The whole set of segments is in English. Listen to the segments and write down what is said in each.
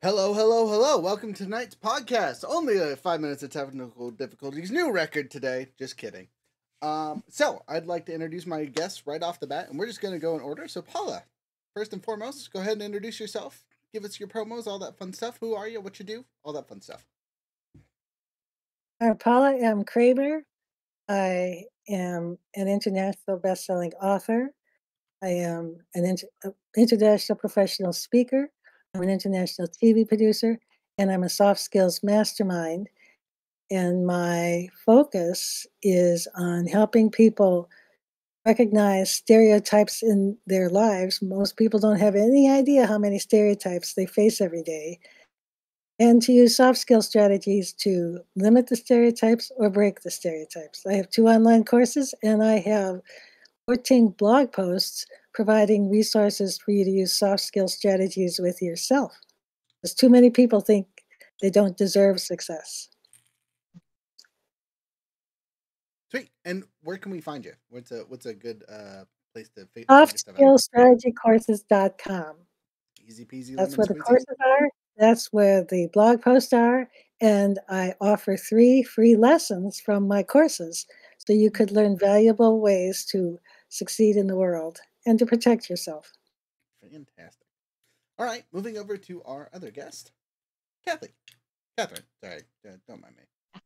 Hello, hello, hello. Welcome to tonight's podcast. Only uh, five minutes of technical difficulties. New record today. Just kidding. Um, so, I'd like to introduce my guests right off the bat, and we're just going to go in order. So, Paula, first and foremost, go ahead and introduce yourself. Give us your promos, all that fun stuff. Who are you? What you do? All that fun stuff. I'm Paula M. Kramer. I am an international best-selling author. I am an inter- uh, international professional speaker. I'm an international TV producer, and I'm a soft skills mastermind. And my focus is on helping people recognize stereotypes in their lives. Most people don't have any idea how many stereotypes they face every day. And to use soft skill strategies to limit the stereotypes or break the stereotypes. I have two online courses and I have 14 blog posts providing resources for you to use soft skill strategies with yourself. Because too many people think they don't deserve success. Sweet. And where can we find you? What's a what's a good uh place to fa- Soft find stuff at? strategy courses.com. Easy peasy That's where the squeezy. courses are. That's where the blog posts are. And I offer three free lessons from my courses so you could learn valuable ways to succeed in the world and to protect yourself. Fantastic. All right, moving over to our other guest, Kathy. Kathryn, sorry, uh, don't mind me.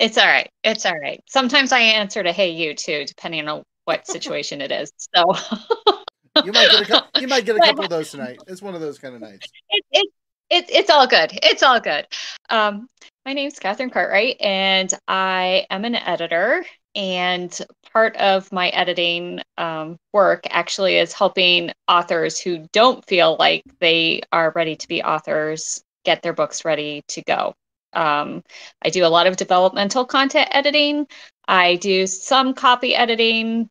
It's all right. It's all right. Sometimes I answer to "Hey you" too, depending on what situation it is. So You might get a cou- you might get a couple of those tonight. It's one of those kind of nights. it, it, it, it's all good. It's all good. Um, my name's Kathryn Cartwright, and I am an editor. And part of my editing um, work actually is helping authors who don't feel like they are ready to be authors get their books ready to go. Um, I do a lot of developmental content editing. I do some copy editing.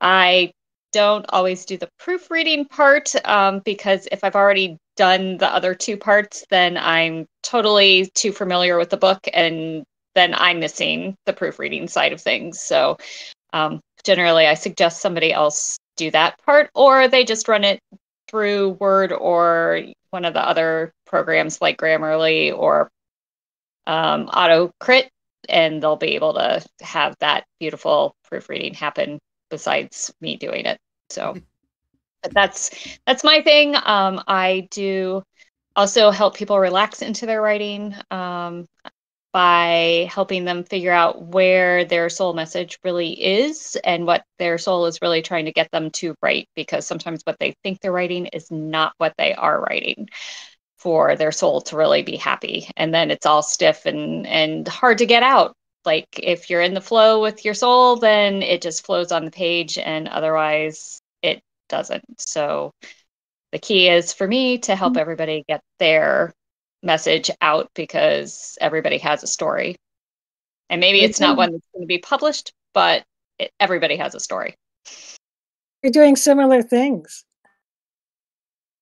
I don't always do the proofreading part um, because if I've already done the other two parts, then I'm totally too familiar with the book and then I'm missing the proofreading side of things. So um, generally, I suggest somebody else do that part or they just run it through Word or one of the other programs like Grammarly or um, AutoCrit, and they'll be able to have that beautiful proofreading happen besides me doing it. So, but that's that's my thing. Um, I do also help people relax into their writing um, by helping them figure out where their soul message really is and what their soul is really trying to get them to write. Because sometimes what they think they're writing is not what they are writing for their soul to really be happy. And then it's all stiff and and hard to get out. Like if you're in the flow with your soul then it just flows on the page and otherwise it doesn't. So the key is for me to help mm-hmm. everybody get their message out because everybody has a story and maybe it's not mm-hmm. one that's going to be published but it, everybody has a story You're doing similar things.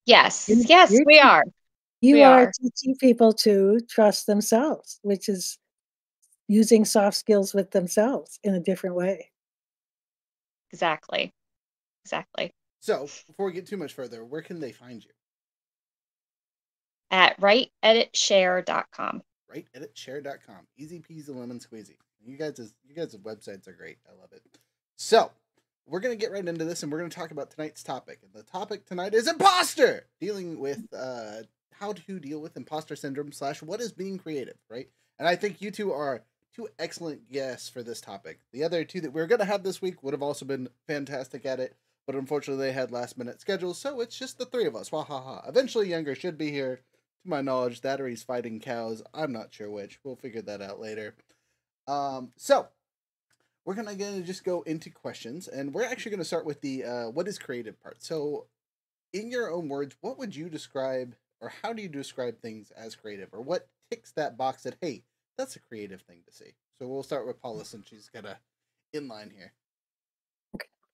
yes You're- yes you're- we are You We are are. teaching people to trust themselves, which is using soft skills with themselves in a different way. exactly exactly So, before we get too much further, where can they find you? At writeeditshare.com Right? Editshare.com. Easy peasy lemon squeezy. You guys' you guys' websites are great. I love it. So, we're gonna get right into this and we're gonna talk about tonight's topic. And the topic tonight is imposter! Dealing with uh how to deal with imposter syndrome slash what is being creative, right? And I think you two are two excellent guests for this topic. The other two that we are gonna have this week would have also been fantastic at it, but unfortunately they had last minute schedules, so it's just the three of us. Wahaha. Eventually Younger should be here. To my knowledge, that or he's fighting cows. I'm not sure which. We'll figure that out later. Um, so we're gonna, gonna just go into questions, and we're actually gonna start with the uh, what is creative part. So, in your own words, what would you describe, or how do you describe things as creative, or what ticks that box that hey, that's a creative thing to see? So we'll start with Paula since she's got a inline here.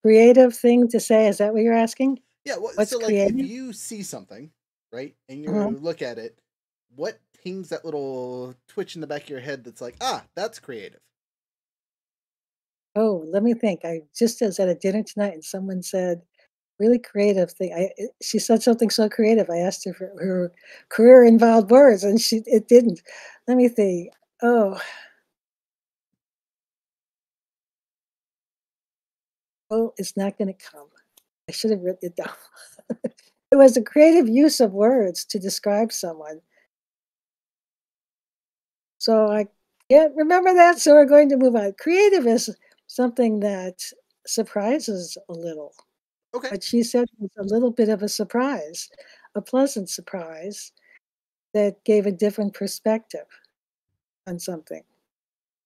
Creative thing to say, is that what you're asking? Yeah, well, What's so like creative? if you see something, right, and you Uh-huh. look at it, what pings that little twitch in the back of your head that's like, ah, that's creative. Oh, let me think. I just was at a dinner tonight and someone said, really creative thing. I she said something so creative. I asked her for her career involved words, and she it didn't. Let me think. Oh, oh, it's not going to come. I should have written it down. It was a creative use of words to describe someone. So I can't remember that. So we're going to move on. Creative is something that surprises a little. Okay. But she said it was a little bit of a surprise, a pleasant surprise that gave a different perspective on something.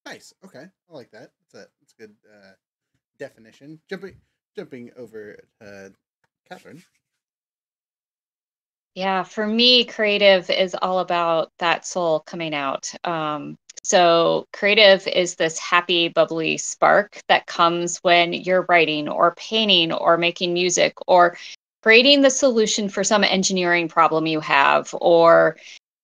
Nice. Okay. I like that. It's a it's a good uh, definition. Jumping jumping over uh, Kathryn. Yeah, for me, creative is all about that soul coming out. Um, so, creative is this happy, bubbly spark that comes when you're writing or painting or making music or creating the solution for some engineering problem you have or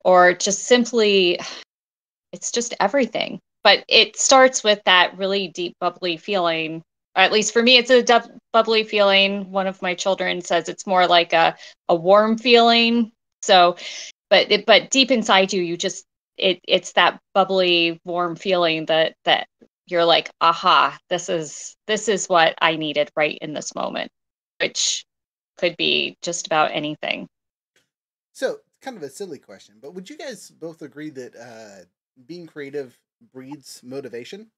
or just simply it's just everything. But it starts with that really deep bubbly feeling at least for me, it's a dub- bubbly feeling. One of my children says it's more like a, a warm feeling. So, but it, but deep inside you, you just it it's that bubbly, warm feeling that that you're like, aha, this is this is what I needed right in this moment, which could be just about anything. So, kind of a silly question, but would you guys both agree that uh, being creative breeds motivation?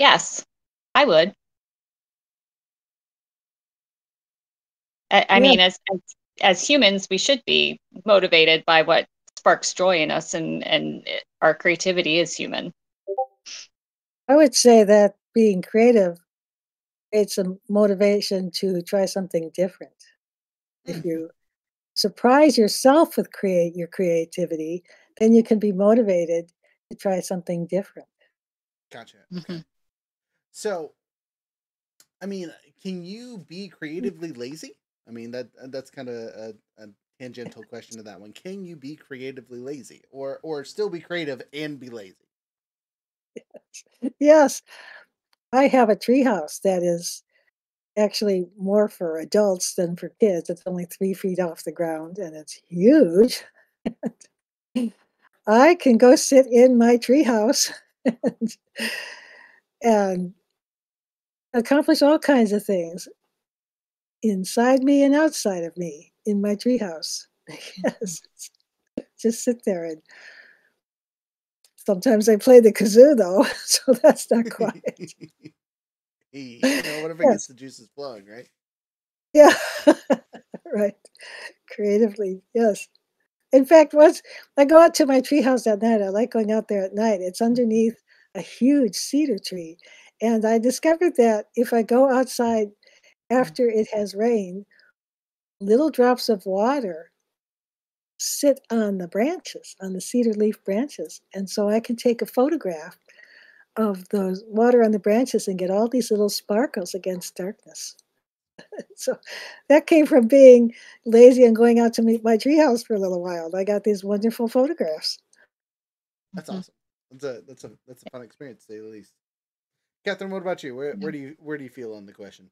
Yes, I would. I, I Yeah. mean, as, as as humans, we should be motivated by what sparks joy in us, and and it- our creativity is human. I would say that being creative creates a motivation to try something different. If Mm, you surprise yourself with create your creativity, then you can be motivated to try something different. gotcha. Okay. Mhm. So, I mean, can you be creatively lazy? I mean, that uh, that's kind of a, a tangential question to that one. Can you be creatively lazy, or or still be creative and be lazy? Yes, I have a treehouse that is actually more for adults than for kids. It's only three feet off the ground and it's huge. I can go sit in my treehouse and, and accomplish all kinds of things inside me and outside of me in my treehouse. yes, mm-hmm. just sit there and sometimes I play the kazoo though, so that's not quiet. Hey, you know, whatever Yes. gets the juices flowing, right? Yeah, right. Creatively, yes. In fact, once I go out to my treehouse at night, I like going out there at night. It's mm-hmm. underneath a huge cedar tree. And I discovered that if I go outside after it has rained, little drops of water sit on the branches, on the cedar leaf branches. And so I can take a photograph of those water on the branches and get all these little sparkles against darkness. So that came from being lazy and going out to meet my treehouse for a little while. I got these wonderful photographs. That's Mhm. awesome. That's a that's a that's a fun experience, to say the least. Kathryn, what about you? Where where mm-hmm. do you where do you feel on the question?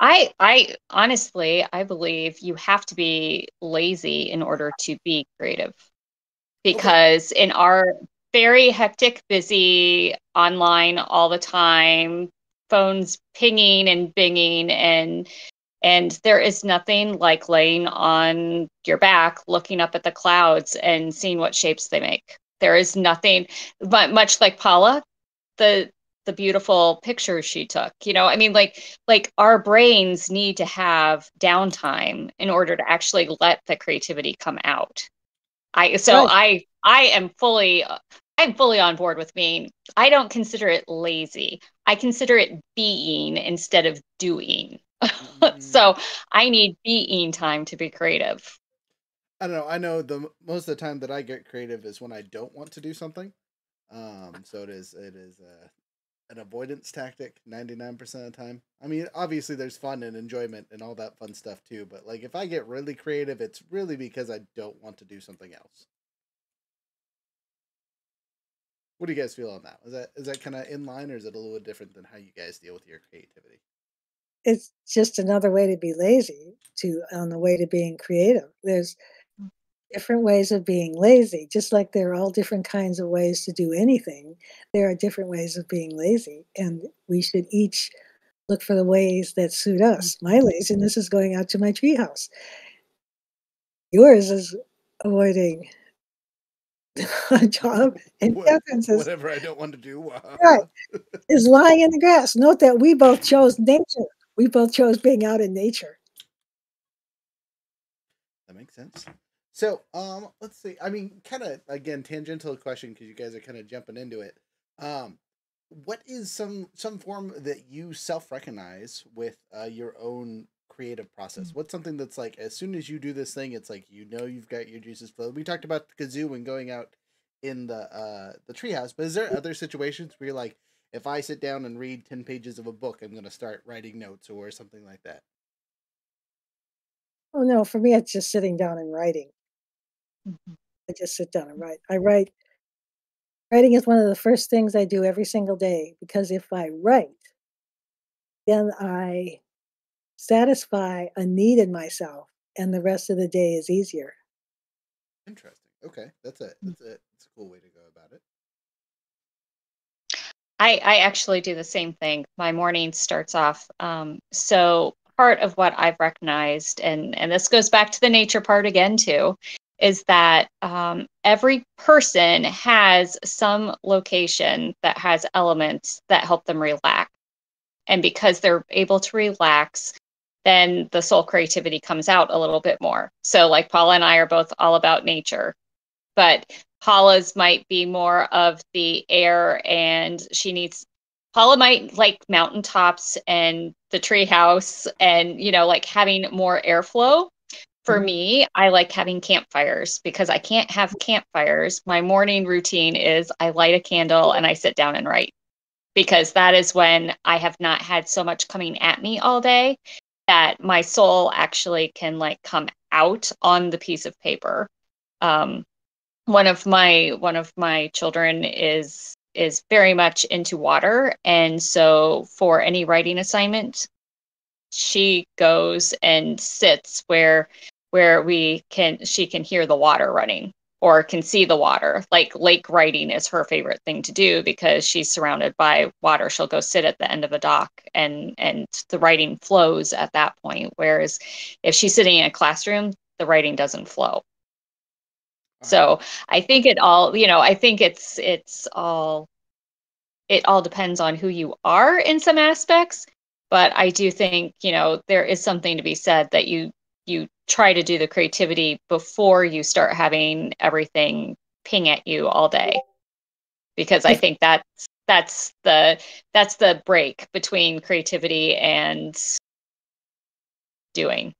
I I honestly I believe you have to be lazy in order to be creative. Because in our very hectic, busy, online all the time, phones pinging and binging and and there is nothing like laying on your back looking up at the clouds and seeing what shapes they make. There is nothing but much like Paula, the the beautiful pictures she took you know i mean like like our brains need to have downtime in order to actually let the creativity come out i so Right. i i am fully i'm fully on board with being i don't consider it lazy i consider it being instead of doing Mm, so i need being time to be creative I don't know. I know the most of the time that I get creative is when I don't want to do something. Um, so it is it is uh, an avoidance tactic 99% of the time. I mean, obviously there's fun and enjoyment and all that fun stuff too, but like if I get really creative, it's really because I don't want to do something else. What do you guys feel on that? Is that is that kind of in line, or is it a little different than how you guys deal with your creativity? It's just another way to be lazy to on the way to being creative. There's different ways of being lazy, just like there are all different kinds of ways to do anything. There are different ways of being lazy, and we should each look for the ways that suit us. Mm-hmm. My laziness is going out to my treehouse. Yours is avoiding a job, and What, Kathryn's is whatever I don't want to do. right is lying in the grass. Note that we both chose nature. We both chose being out in nature. That makes sense. So, um, let's see. I mean, kind of again tangential question because you guys are kind of jumping into it. Um, what is some some form that you self recognize with uh, your own creative process? What's something that's like as soon as you do this thing, it's like you know you've got your juices flowing. We talked about the kazoo and going out in the uh the treehouse, but is there other situations where you're like, if I sit down and read ten pages of a book, I'm gonna start writing notes or something like that? Oh no, for me, it's just sitting down and writing. Mhm. I just sit down and write. I write. Writing is one of the first things I do every single day because if I write, then I satisfy a need in myself, and the rest of the day is easier. Interesting. Okay, that's a that's a that's a cool way to go about it. I, I actually do the same thing. My morning starts off. Um, so part of what I've recognized, and and this goes back to the nature part again too, is that um, every person has some location that has elements that help them relax, and because they're able to relax, then the soul creativity comes out a little bit more. So like Paula and I are both all about nature, but Paula's might be more of the air and she needs Paula might like mountaintops and the treehouse and you know like having more airflow. For Mhm. me, I like having campfires because I can't have campfires. My morning routine is I light a candle and I sit down and write because that is when I have not had so much coming at me all day that my soul actually can like come out on the piece of paper. Um, one of my one of my children is is very much into water and so for any writing assignment she goes and sits where where we can she can hear the water running or can see the water. Like lake writing is her favorite thing to do because she's surrounded by water. She'll go sit at the end of a dock and and the writing flows at that point. Whereas if she's sitting in a classroom the writing doesn't flow. Right. so I think it all, you know, I think it's it's all it all depends on who you are in some aspects, but I do think, you know, there is something to be said that you you try to do the creativity before you start having everything ping at you all day. Because I think that's that's the that's the break between creativity and doing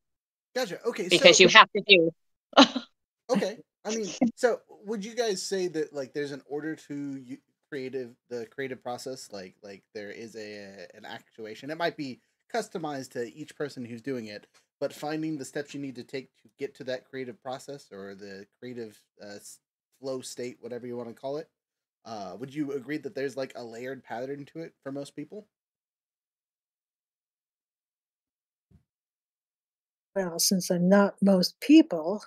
Gotcha. Okay, because so you have to do okay. I mean, so would you guys say that like there's an order to you, creative the creative process? Like like there is a an actuation. It might be customized to each person who's doing it, but finding the steps you need to take to get to that creative process or the creative uh, flow state, whatever you want to call it. Uh, would you agree that there's like a layered pattern to it for most people? Well, since I'm not most people,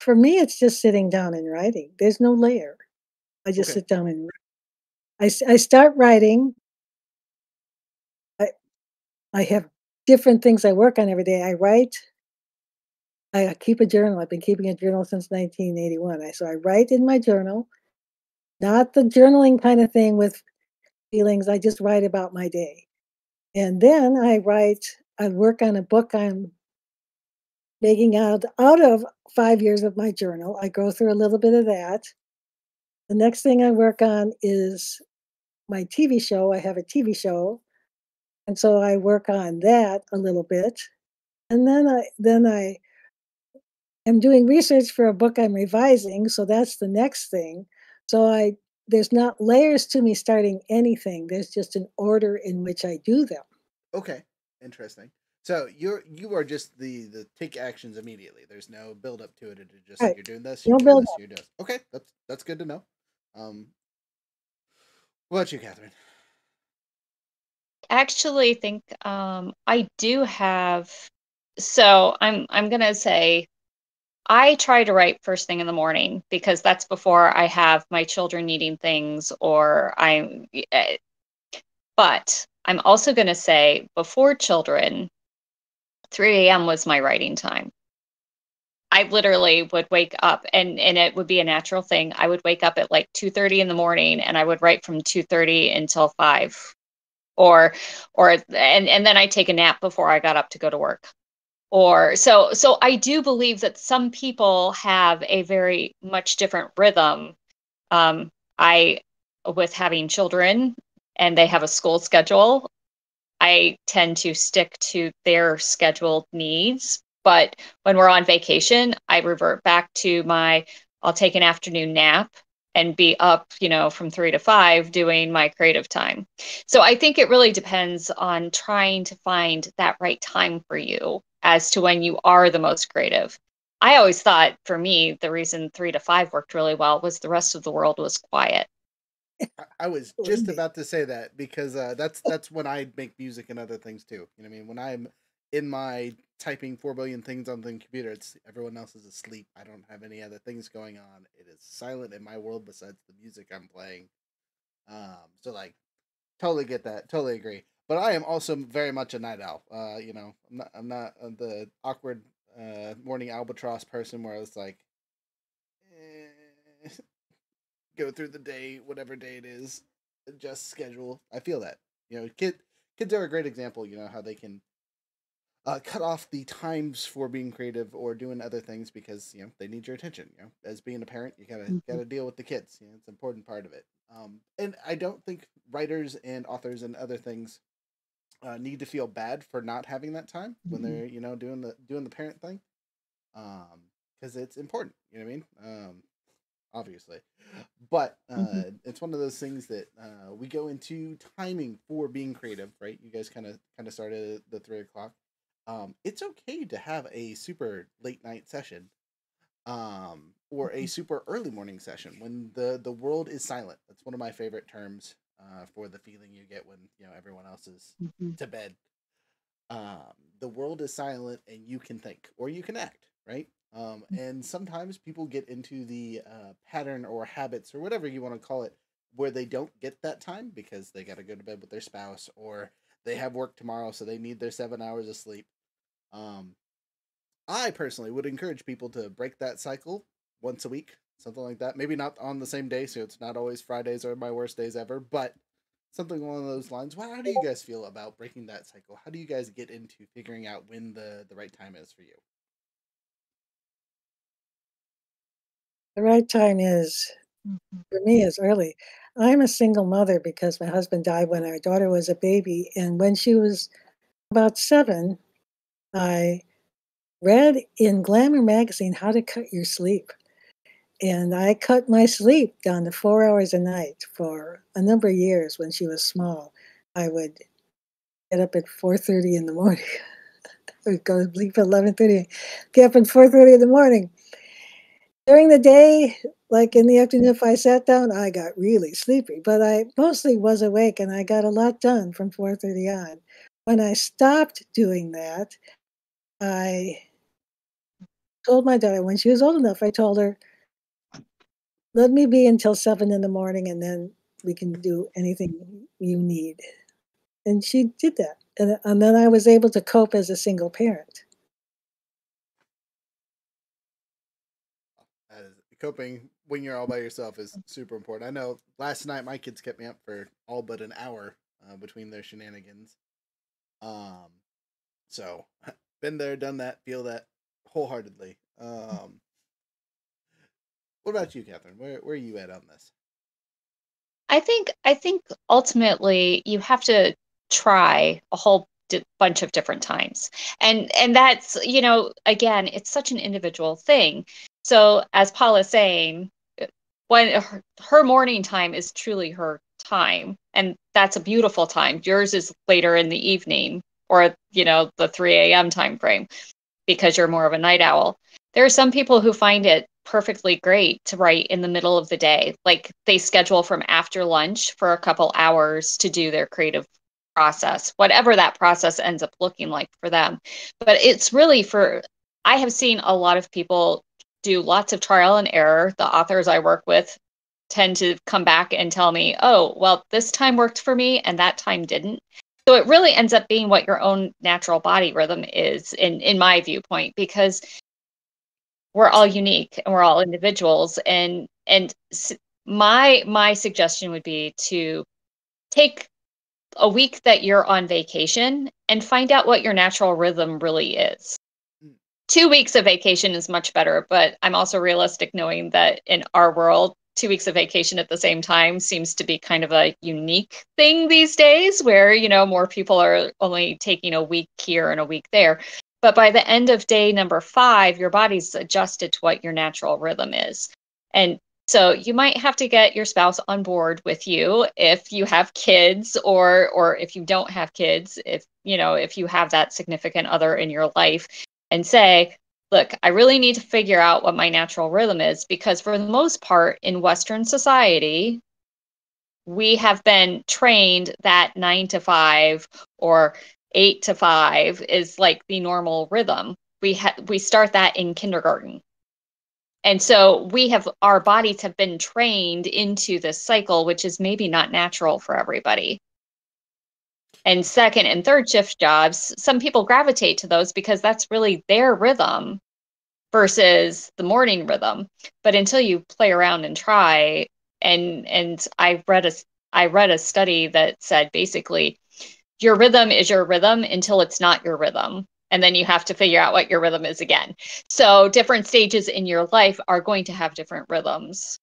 for me, it's just sitting down and writing. There's no layer. I just Okay. sit down and write. I, I start writing. I, I have different things I work on every day. I write. I keep a journal. I've been keeping a journal since 1981. I, so I write in my journal, not the journaling kind of thing with feelings. I just write about my day. And then I write, I work on a book I'm making out, out of five years of my journal. I go through a little bit of that. The next thing I work on is my TV show. I have a TV show. And so I work on that a little bit. And then I then I am doing research for a book I'm revising. So that's the next thing. So I there's not layers to me starting anything. There's just an order in which I do them. Okay, interesting. So you're you are just the the take actions immediately. There's no build up to it. It's just Right. you're doing this, you're doing build this, you're doing this. Okay, that's that's good to know. Um, What about you, Kathryn? Actually, think um, I do have. So I'm I'm gonna say I try to write first thing in the morning because that's before I have my children needing things or I'm. Eh, but I'm also gonna say before children, 3 a.m. was my writing time. I literally would wake up and and it would be a natural thing. I would wake up at like 2:30 in the morning and I would write from 2:30 until 5 or or and and then I take a nap before I got up to go to work. Or so so I do believe that some people have a very much different rhythm. Um I with having children and they have a school schedule, I tend to stick to their scheduled needs but when we're on vacation, I revert back to my I'll take an afternoon nap and be up, you know, from three to five doing my creative time. So I think it really depends on trying to find that right time for you as to when you are the most creative. I always thought for me, the reason three to five worked really well was the rest of the world was quiet. I was just about to say that because uh, that's that's when I make music and other things too. You know what I mean? When I'm in my typing four billion things on the computer. It's everyone else is asleep. I don't have any other things going on. It is silent in my world besides the music I'm playing. Um, so like, totally get that. Totally agree. But I am also very much a night owl. Uh, you know, I'm not. I'm not uh, the awkward uh morning albatross person where it's like, eh, go through the day, whatever day it is, adjust schedule. I feel that. You know, kid kids are a great example. You know how they can uh, cut off the times for being creative or doing other things because you know they need your attention. You know, as being a parent, you gotta mm-hmm. gotta deal with the kids. You know, it's an important part of it. Um, and I don't think writers and authors and other things uh, need to feel bad for not having that time mm-hmm. when they're you know doing the doing the parent thing, um, because it's important. You know what I mean? Um, obviously, but uh, mm-hmm. it's one of those things that uh, we go into timing for being creative. Right? You guys kind of kind of started at the three o'clock um, it's okay to have a super late night session um, or a mm-hmm. super early morning session when the, the world is silent. That's one of my favorite terms uh, for the feeling you get when you know everyone else is mm-hmm. to bed. Um, the world is silent and you can think or you can act, right? Um, mm. and sometimes people get into the uh, pattern or habits or whatever you want to call it where they don't get that time because they got to go to bed with their spouse or they have work tomorrow so they need their seven hours of sleep um, I personally would encourage people to break that cycle once a week, something like that. Maybe not on the same day, so it's not always Fridays or my worst days ever, but something along those lines. Well, how do you guys feel about breaking that cycle? How do you guys get into figuring out when the the right time is for you? The right time is mm-hmm. for me is early. I'm a single mother because my husband died when our daughter was a baby, and when she was about seven, I read in Glamour magazine how to cut your sleep. And I cut my sleep down to four hours a night for a number of years when she was small. I would get up at 4.30 in the morning. I would go to sleep at 11.30, get up at 4.30 in the morning. During the day, like in the afternoon, if I sat down, I got really sleepy. But I mostly was awake and I got a lot done from 4.30 on. When I stopped doing that, I told my daughter when she was old enough, I told her, let me be until seven in the morning and then we can do anything you need. And she did that. And, and then I was able to cope as a single parent. coping when you're all by yourself is super important. I know last night my kids kept me up for all but an hour uh, between their shenanigans. Um, so been there, done that, feel that wholeheartedly. Mm. Um, what about you, Kathryn? Where where are you at on this? I think I think ultimately you have to try a whole di- bunch of different times, and and that's you know again it's such an individual thing. So as Paula's saying, uh, when uh, her, her morning time is truly her time, and that's a beautiful time. Yours is later in the evening, or you know the 3 a.m time frame because you're more of a night owl there are some people who find it perfectly great to write in the middle of the day. Like they schedule from after lunch for a couple hours to do their creative process, whatever that process ends up looking like for them. But it's really for, I have seen a lot of people do lots of trial and error. The authors I work with tend to come back and tell me, oh, well, this time worked for me and that time didn't. So it really ends up being what your own natural body rhythm is, in, in my viewpoint, because we're all unique and we're all individuals. And and my my suggestion would be to take a week that you're on vacation and find out what your natural rhythm really is. Hmm. Two weeks of vacation is much better, but I'm also realistic knowing that in our world, two weeks of vacation at the same time seems to be kind of a unique thing these days where you know more people are only taking a week here and a week there. But by the end of day number five your body's adjusted to what your natural rhythm is. And so you might have to get your spouse on board with you if you have kids or or if you don't have kids if you know if you have that significant other in your life and say look, I really need to figure out what my natural rhythm is because, for the most part, in Western society, we have been trained that nine to five or eight to five is like the normal rhythm. We ha- we start that in kindergarten. And so we have our bodies have been trained into this cycle, which is maybe not natural for everybody and second and third shift jobs, some people gravitate to those because that's really their rhythm versus the morning rhythm. But until you play around and try, and and I read a I read a study that said basically your rhythm is your rhythm until it's not your rhythm. And then you have to figure out what your rhythm is again. So different stages in your life are going to have different rhythms.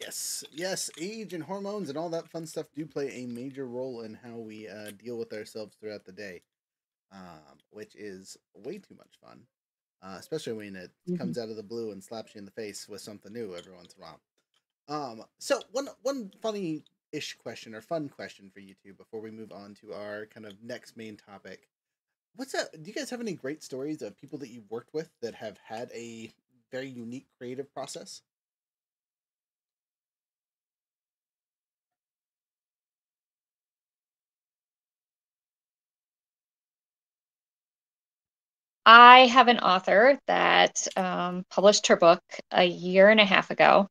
Yes, yes, age and hormones and all that fun stuff do play a major role in how we uh, deal with ourselves throughout the day, um, which is way too much fun, uh, especially when it mm-hmm. comes out of the blue and slaps you in the face with something new every once in a while. Um, so one one funny ish question or fun question for you two before we move on to our kind of next main topic. What's that? Do you guys have any great stories of people that you've worked with that have had a very unique creative process? I have an author that um, published her book a year and a half ago,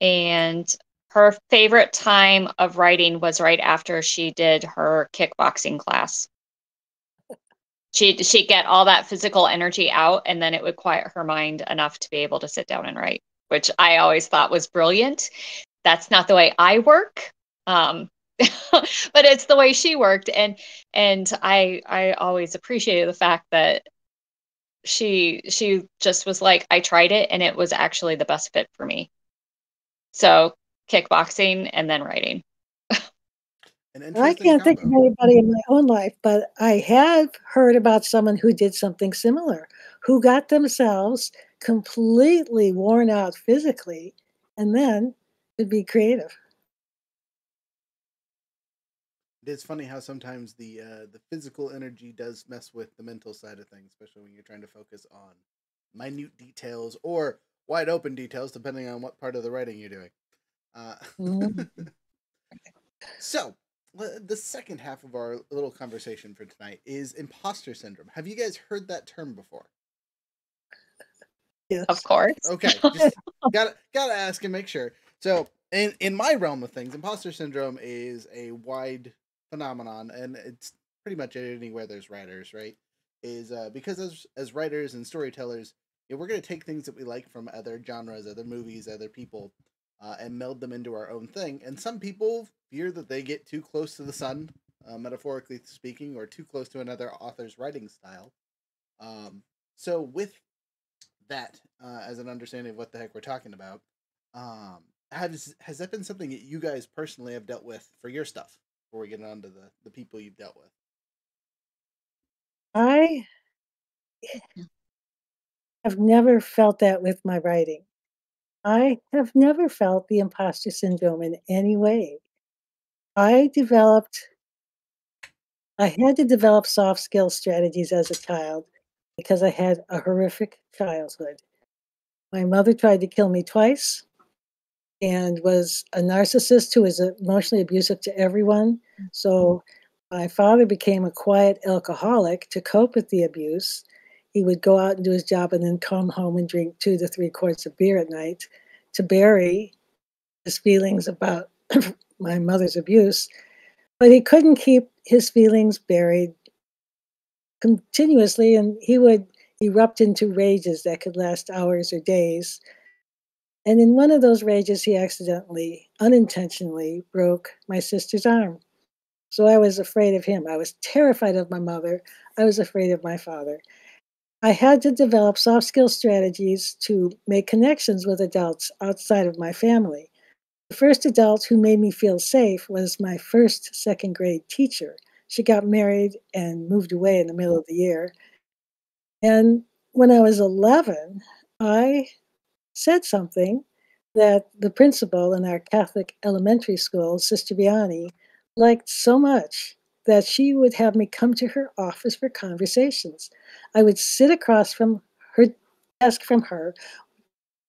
and her favorite time of writing was right after she did her kickboxing class. She she'd get all that physical energy out, and then it would quiet her mind enough to be able to sit down and write, which I always thought was brilliant. That's not the way I work. Um, but it's the way she worked and and i i always appreciated the fact that she she just was like i tried it and it was actually the best fit for me so kickboxing and then writing I can't combo. think of anybody in my own life, but I have heard about someone who did something similar, who got themselves completely worn out physically and then could be creative. It's funny how sometimes the uh, the physical energy does mess with the mental side of things, especially when you're trying to focus on minute details or wide open details, depending on what part of the writing you're doing. Uh, mm-hmm. so, the second half of our little conversation for tonight is imposter syndrome. Have you guys heard that term before? Yes. Of course. Okay. gotta gotta ask and make sure. So, in in my realm of things, imposter syndrome is a wide phenomenon, and it's pretty much anywhere there's writers, right? Is uh, because as as writers and storytellers, you know, we're going to take things that we like from other genres, other movies, other people, uh, and meld them into our own thing. And some people fear that they get too close to the sun, uh, metaphorically speaking, or too close to another author's writing style. Um, so with that uh, as an understanding of what the heck we're talking about, um, has has that been something that you guys personally have dealt with for your stuff? Before we get on to the, the people you've dealt with? I have never felt that with my writing. I have never felt the imposter syndrome in any way. I developed, I had to develop soft skill strategies as a child because I had a horrific childhood. My mother tried to kill me twice and was a narcissist who was uh, emotionally abusive to everyone. So mm-hmm. my father became a quiet alcoholic to cope with the abuse. He would go out and do his job and then come home and drink two to three quarts of beer at night to bury his feelings about my mother's abuse. But he couldn't keep his feelings buried continuously, and he would erupt into rages that could last hours or days. And in one of those rages, he accidentally, unintentionally broke my sister's arm. So I was afraid of him. I was terrified of my mother. I was afraid of my father. I had to develop soft skill strategies to make connections with adults outside of my family. The first adult who made me feel safe was my first second grade teacher. She got married and moved away in the middle of the year. And when I was 11, I said something that the principal in our Catholic elementary school, Sister Biani, liked so much that she would have me come to her office for conversations. I would sit across from her desk from her,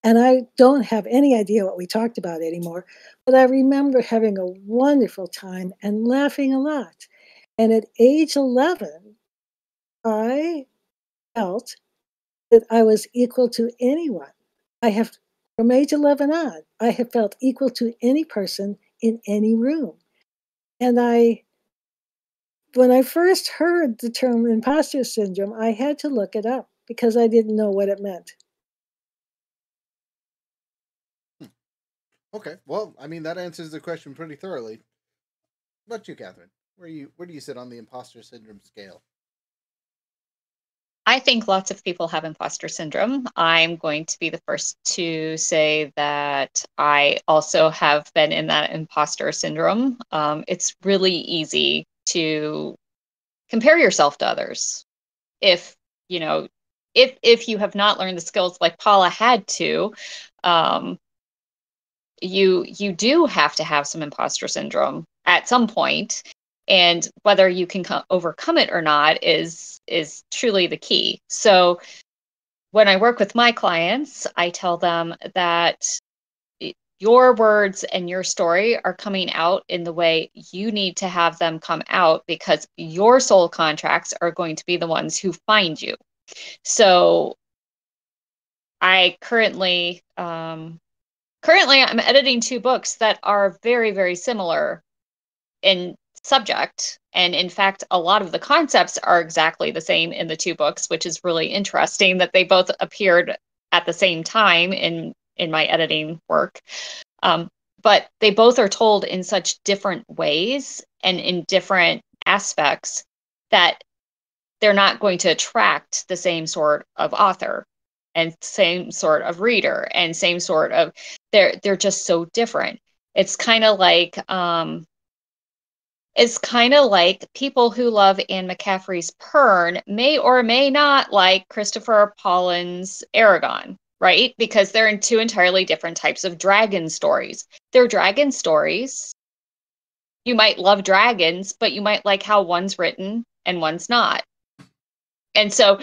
and I don't have any idea what we talked about anymore, but I remember having a wonderful time and laughing a lot. And at age 11, I felt that I was equal to anyone. I have, from age 11 on, I have felt equal to any person in any room. And I when I first heard the term imposter syndrome, I had to look it up because I didn't know what it meant. Hmm. Okay, well, I mean that answers the question pretty thoroughly. What about you, Kathryn? Where you where do you sit on the imposter syndrome scale? I think lots of people have imposter syndrome. I'm going to be the first to say that I also have been in that imposter syndrome. Um, it's really easy to compare yourself to others if you know if if you have not learned the skills like paula had to um, you you do have to have some imposter syndrome at some point and whether you can co- overcome it or not is is truly the key so when i work with my clients i tell them that your words and your story are coming out in the way you need to have them come out because your soul contracts are going to be the ones who find you. So I currently um, currently I'm editing two books that are very very similar in subject and in fact a lot of the concepts are exactly the same in the two books which is really interesting that they both appeared at the same time in in my editing work. Um, but they both are told in such different ways and in different aspects that they're not going to attract the same sort of author and same sort of reader and same sort of they're they're just so different it's kind of like um it's kind of like people who love Anne McCaffrey's Pern may or may not like Christopher Paolini's Eragon, right? Because they're in two entirely different types of dragon stories. They're dragon stories. You might love dragons, but you might like how one's written and one's not. And so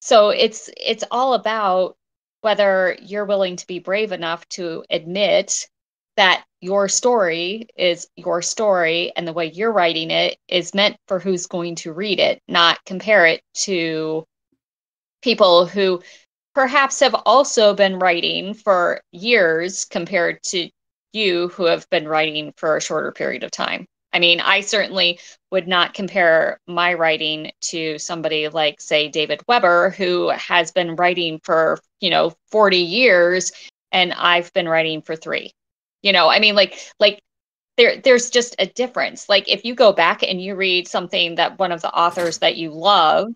so it's it's all about whether you're willing to be brave enough to admit that your story is your story and the way you're writing it is meant for who's going to read it, not compare it to people who perhaps have also been writing for years compared to you who have been writing for a shorter period of time. I mean, I certainly would not compare my writing to somebody like, say, David Weber, who has been writing for, you know, 40 years and I've been writing for three. You know, I mean, like, like, there, there's just a difference. Like if you go back and you read something that one of the authors that you love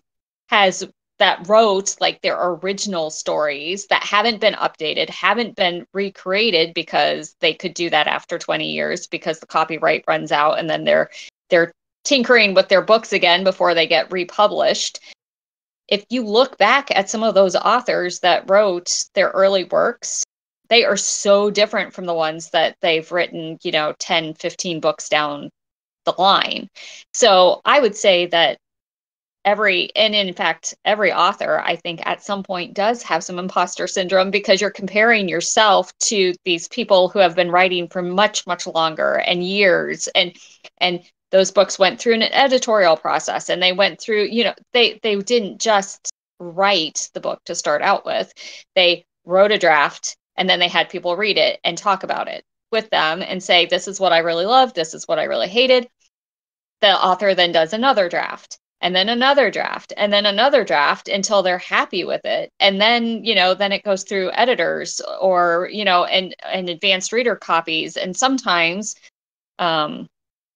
has that wrote like their original stories that haven't been updated, haven't been recreated because they could do that after 20 years because the copyright runs out and then they're they're tinkering with their books again before they get republished. If you look back at some of those authors that wrote their early works, they are so different from the ones that they've written, you know, 10, 15 books down the line. So I would say that every and in fact every author i think at some point does have some imposter syndrome because you're comparing yourself to these people who have been writing for much much longer and years and and those books went through an editorial process and they went through you know they they didn't just write the book to start out with they wrote a draft and then they had people read it and talk about it with them and say this is what i really loved this is what i really hated. The author then does another draft and then another draft and then another draft until they're happy with it. And then you know then it goes through editors or you know and and advanced reader copies. And sometimes um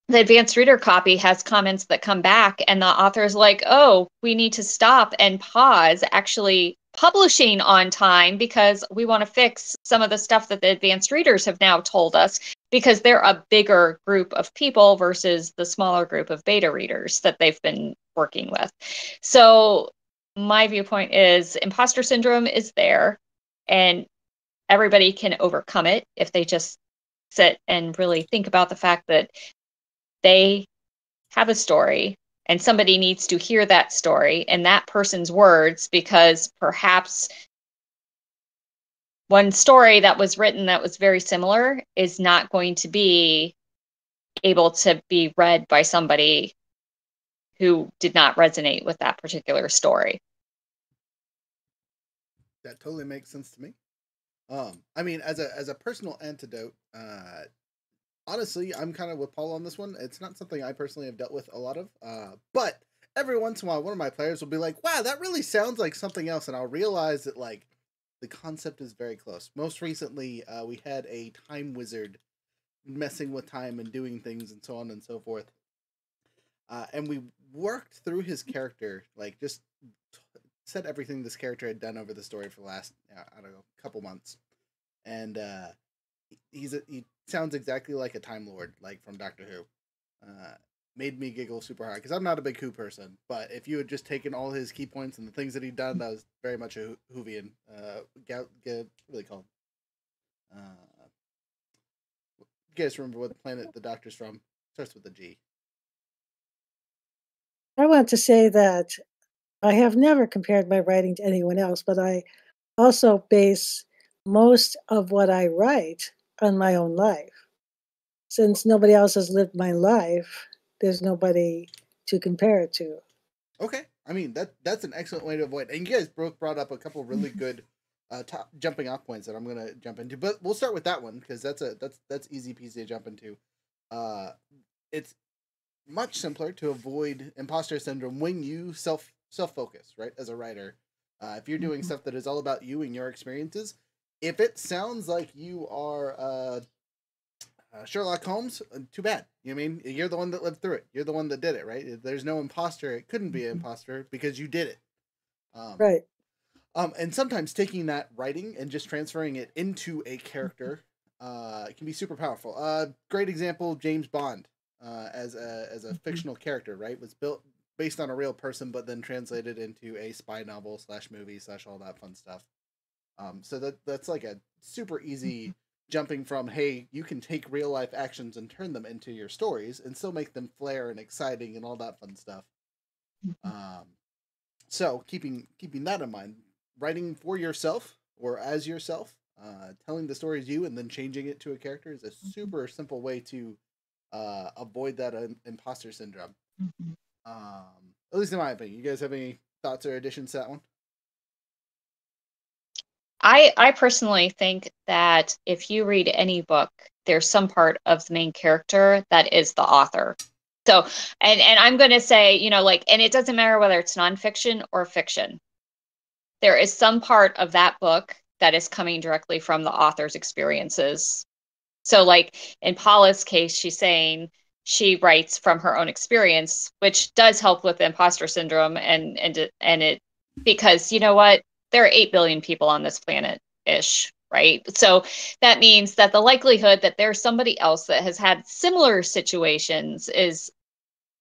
the advanced reader copy has comments that come back and the author is like oh we need to stop and pause actually publishing on time because we want to fix some of the stuff that the advanced readers have now told us because they're a bigger group of people versus the smaller group of beta readers that they've been working with. So my viewpoint is imposter syndrome is there and everybody can overcome it if they just sit and really think about the fact that they have a story and somebody needs to hear that story in that person's words because perhaps one story that was written that was very similar is not going to be able to be read by somebody who did not resonate with that particular story. That totally makes sense to me. Um, I mean, as a as a personal antidote, uh, honestly, I'm kind of with Paul on this one. It's not something I personally have dealt with a lot of, uh, but every once in a while, one of my players will be like, "Wow, that really sounds like something else," and I'll realize that like the concept is very close. Most recently, uh, we had a time wizard messing with time and doing things and so on and so forth. Uh, and we worked through his character, like just t- said everything this character had done over the story for the last, uh, I don't know, couple months. And uh, he's a, he sounds exactly like a Time Lord, like from Doctor Who. Uh, made me giggle super hard because I'm not a big Who person. But if you had just taken all his key points and the things that he'd done, that was very much a Whovian. Uh, ga- ga- what do they call him? Uh, you guys remember what planet the Doctor's from? Starts with a G. I want to say that I have never compared my writing to anyone else, but I also base most of what I write on my own life. Since nobody else has lived my life, there's nobody to compare it to. Okay, I mean that that's an excellent way to avoid. And you guys both brought up a couple really good uh, top jumping off points that I'm gonna jump into. But we'll start with that one because that's a that's that's easy peasy to jump into. Uh, it's much simpler to avoid imposter syndrome when you self self focus right as a writer. Uh, if you're doing mm-hmm. stuff that is all about you and your experiences, if it sounds like you are uh, uh, Sherlock Holmes, uh, too bad. You know I mean you're the one that lived through it. You're the one that did it, right? There's no imposter. It couldn't be an mm-hmm. imposter because you did it. Um, right. Um, and sometimes taking that writing and just transferring it into a character uh, can be super powerful. Uh, great example, James Bond uh, as a as a mm-hmm. fictional character, right? Was built based on a real person, but then translated into a spy novel slash movie slash all that fun stuff. Um, so that that's like a super easy jumping from hey, you can take real life actions and turn them into your stories and still make them flair and exciting and all that fun stuff. Mm-hmm. Um, so keeping keeping that in mind, writing for yourself or as yourself, uh, telling the story as you and then changing it to a character is a mm-hmm. super simple way to uh, avoid that uh, imposter syndrome. Mm-hmm. Um, at least in my opinion. You guys have any thoughts or additions to that one? I I personally think that if you read any book, there's some part of the main character that is the author. So, and and I'm going to say, you know, like, and it doesn't matter whether it's nonfiction or fiction. There is some part of that book that is coming directly from the author's experiences. So, like in Paula's case, she's saying she writes from her own experience, which does help with imposter syndrome, and and and it because you know what there are 8 billion people on this planet ish right? So that means that the likelihood that there's somebody else that has had similar situations is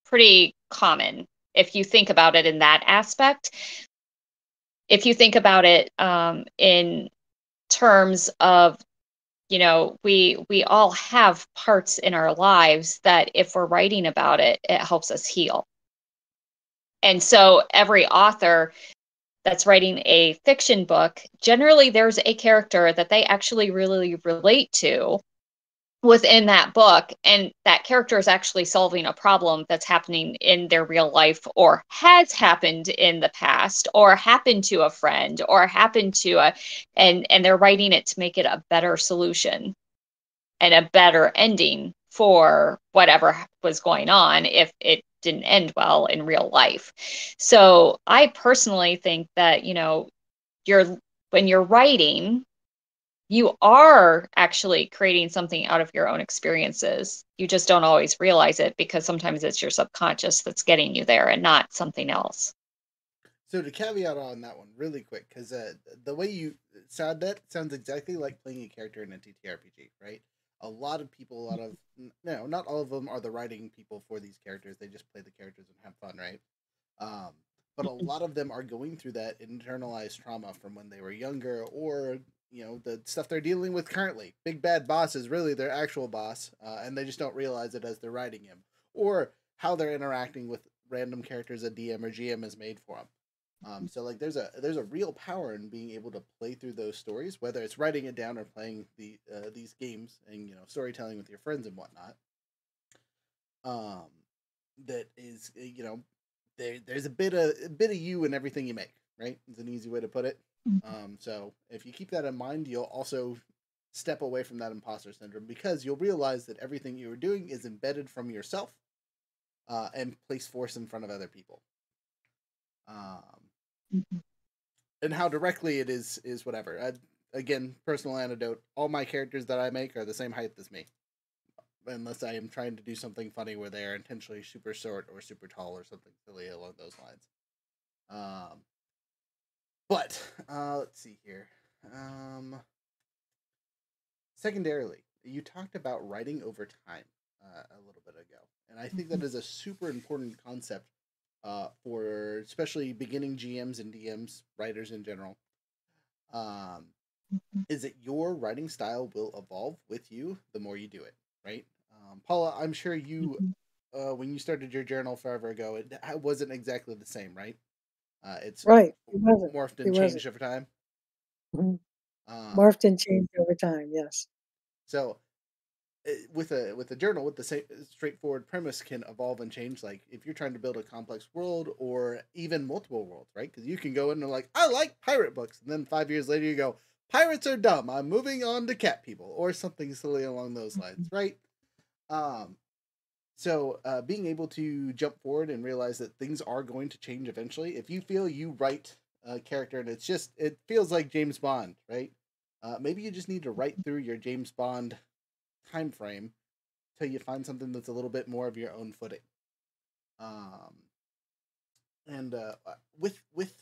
pretty common if you think about it in that aspect. If you think about it um, in terms of you know we we all have parts in our lives that if we're writing about it it helps us heal. And so every author that's writing a fiction book, generally there's a character that they actually really relate to within that book and that character is actually solving a problem that's happening in their real life or has happened in the past or happened to a friend or happened to a and and they're writing it to make it a better solution and a better ending for whatever was going on if it didn't end well in real life. So I personally think that, you know, you're when you're writing, you are actually creating something out of your own experiences. You just don't always realize it because sometimes it's your subconscious that's getting you there and not something else. So to caveat on that one really quick, because uh, the way you said that sounds exactly like playing a character in a TTRPG, right? A lot of people, a lot of no, not all of them are the writing people for these characters. They just play the characters and have fun, right? Um, but a lot of them are going through that internalized trauma from when they were younger or you know the stuff they're dealing with currently. Big bad boss is really their actual boss, uh, and they just don't realize it as they're writing him, or how they're interacting with random characters a DM or GM has made for them. Um, so like there's a there's a real power in being able to play through those stories, whether it's writing it down or playing the uh, these games and you know storytelling with your friends and whatnot. Um, that is uh, you know there there's a bit of a bit of you in everything you make, right? It's an easy way to put it. Mm-hmm. Um, so if you keep that in mind, you'll also step away from that imposter syndrome because you'll realize that everything you are doing is embedded from yourself uh, and place force in front of other people. Um, mm-hmm. And how directly it is is whatever. I, again, personal anecdote: all my characters that I make are the same height as me, unless I am trying to do something funny where they are intentionally super short or super tall or something silly along those lines. Um, but uh, let's see here. Um, secondarily, you talked about writing over time uh, a little bit ago, and I think that mm-hmm. a super important concept uh, for especially beginning GMs and DMs, writers in general. Um, mm-hmm. is that your writing style will evolve with you the more you do it, right? Um, Paula, I'm sure you, mm-hmm. uh, when you started your journal forever ago, it wasn't exactly the same, right? Uh, it's right. It morphed and it changed wasn't. over time. Mm-hmm. Um, morphed and changed over time. Yes. So, with a with a journal with the same straightforward premise can evolve and change. Like if you're trying to build a complex world or even multiple worlds, right? Because you can go in and like I like pirate books, and then five years later you go pirates are dumb. I'm moving on to cat people or something silly along those lines, right? Um, so uh, being able to jump forward and realize that things are going to change eventually. If you feel you write a character and it's just it feels like James Bond, right? Uh, maybe you just need to write through your James Bond time frame till you find something that's a little bit more of your own footing. Um, and uh, uh with with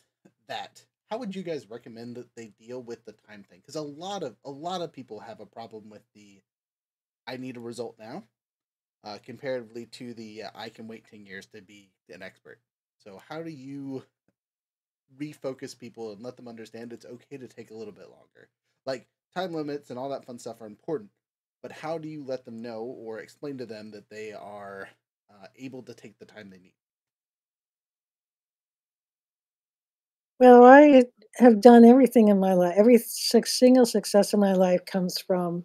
that, how would you guys recommend that they deal with the time thing? Because a lot of a lot of people have a problem with the I need a result now uh, comparatively to the uh, I can wait 10 years to be an expert. So, how do you refocus people and let them understand it's okay to take a little bit longer? Like, time limits and all that fun stuff are important, but how do you let them know or explain to them that they are uh, able to take the time they need? Well, I have done everything in my life. Every single success in my life comes from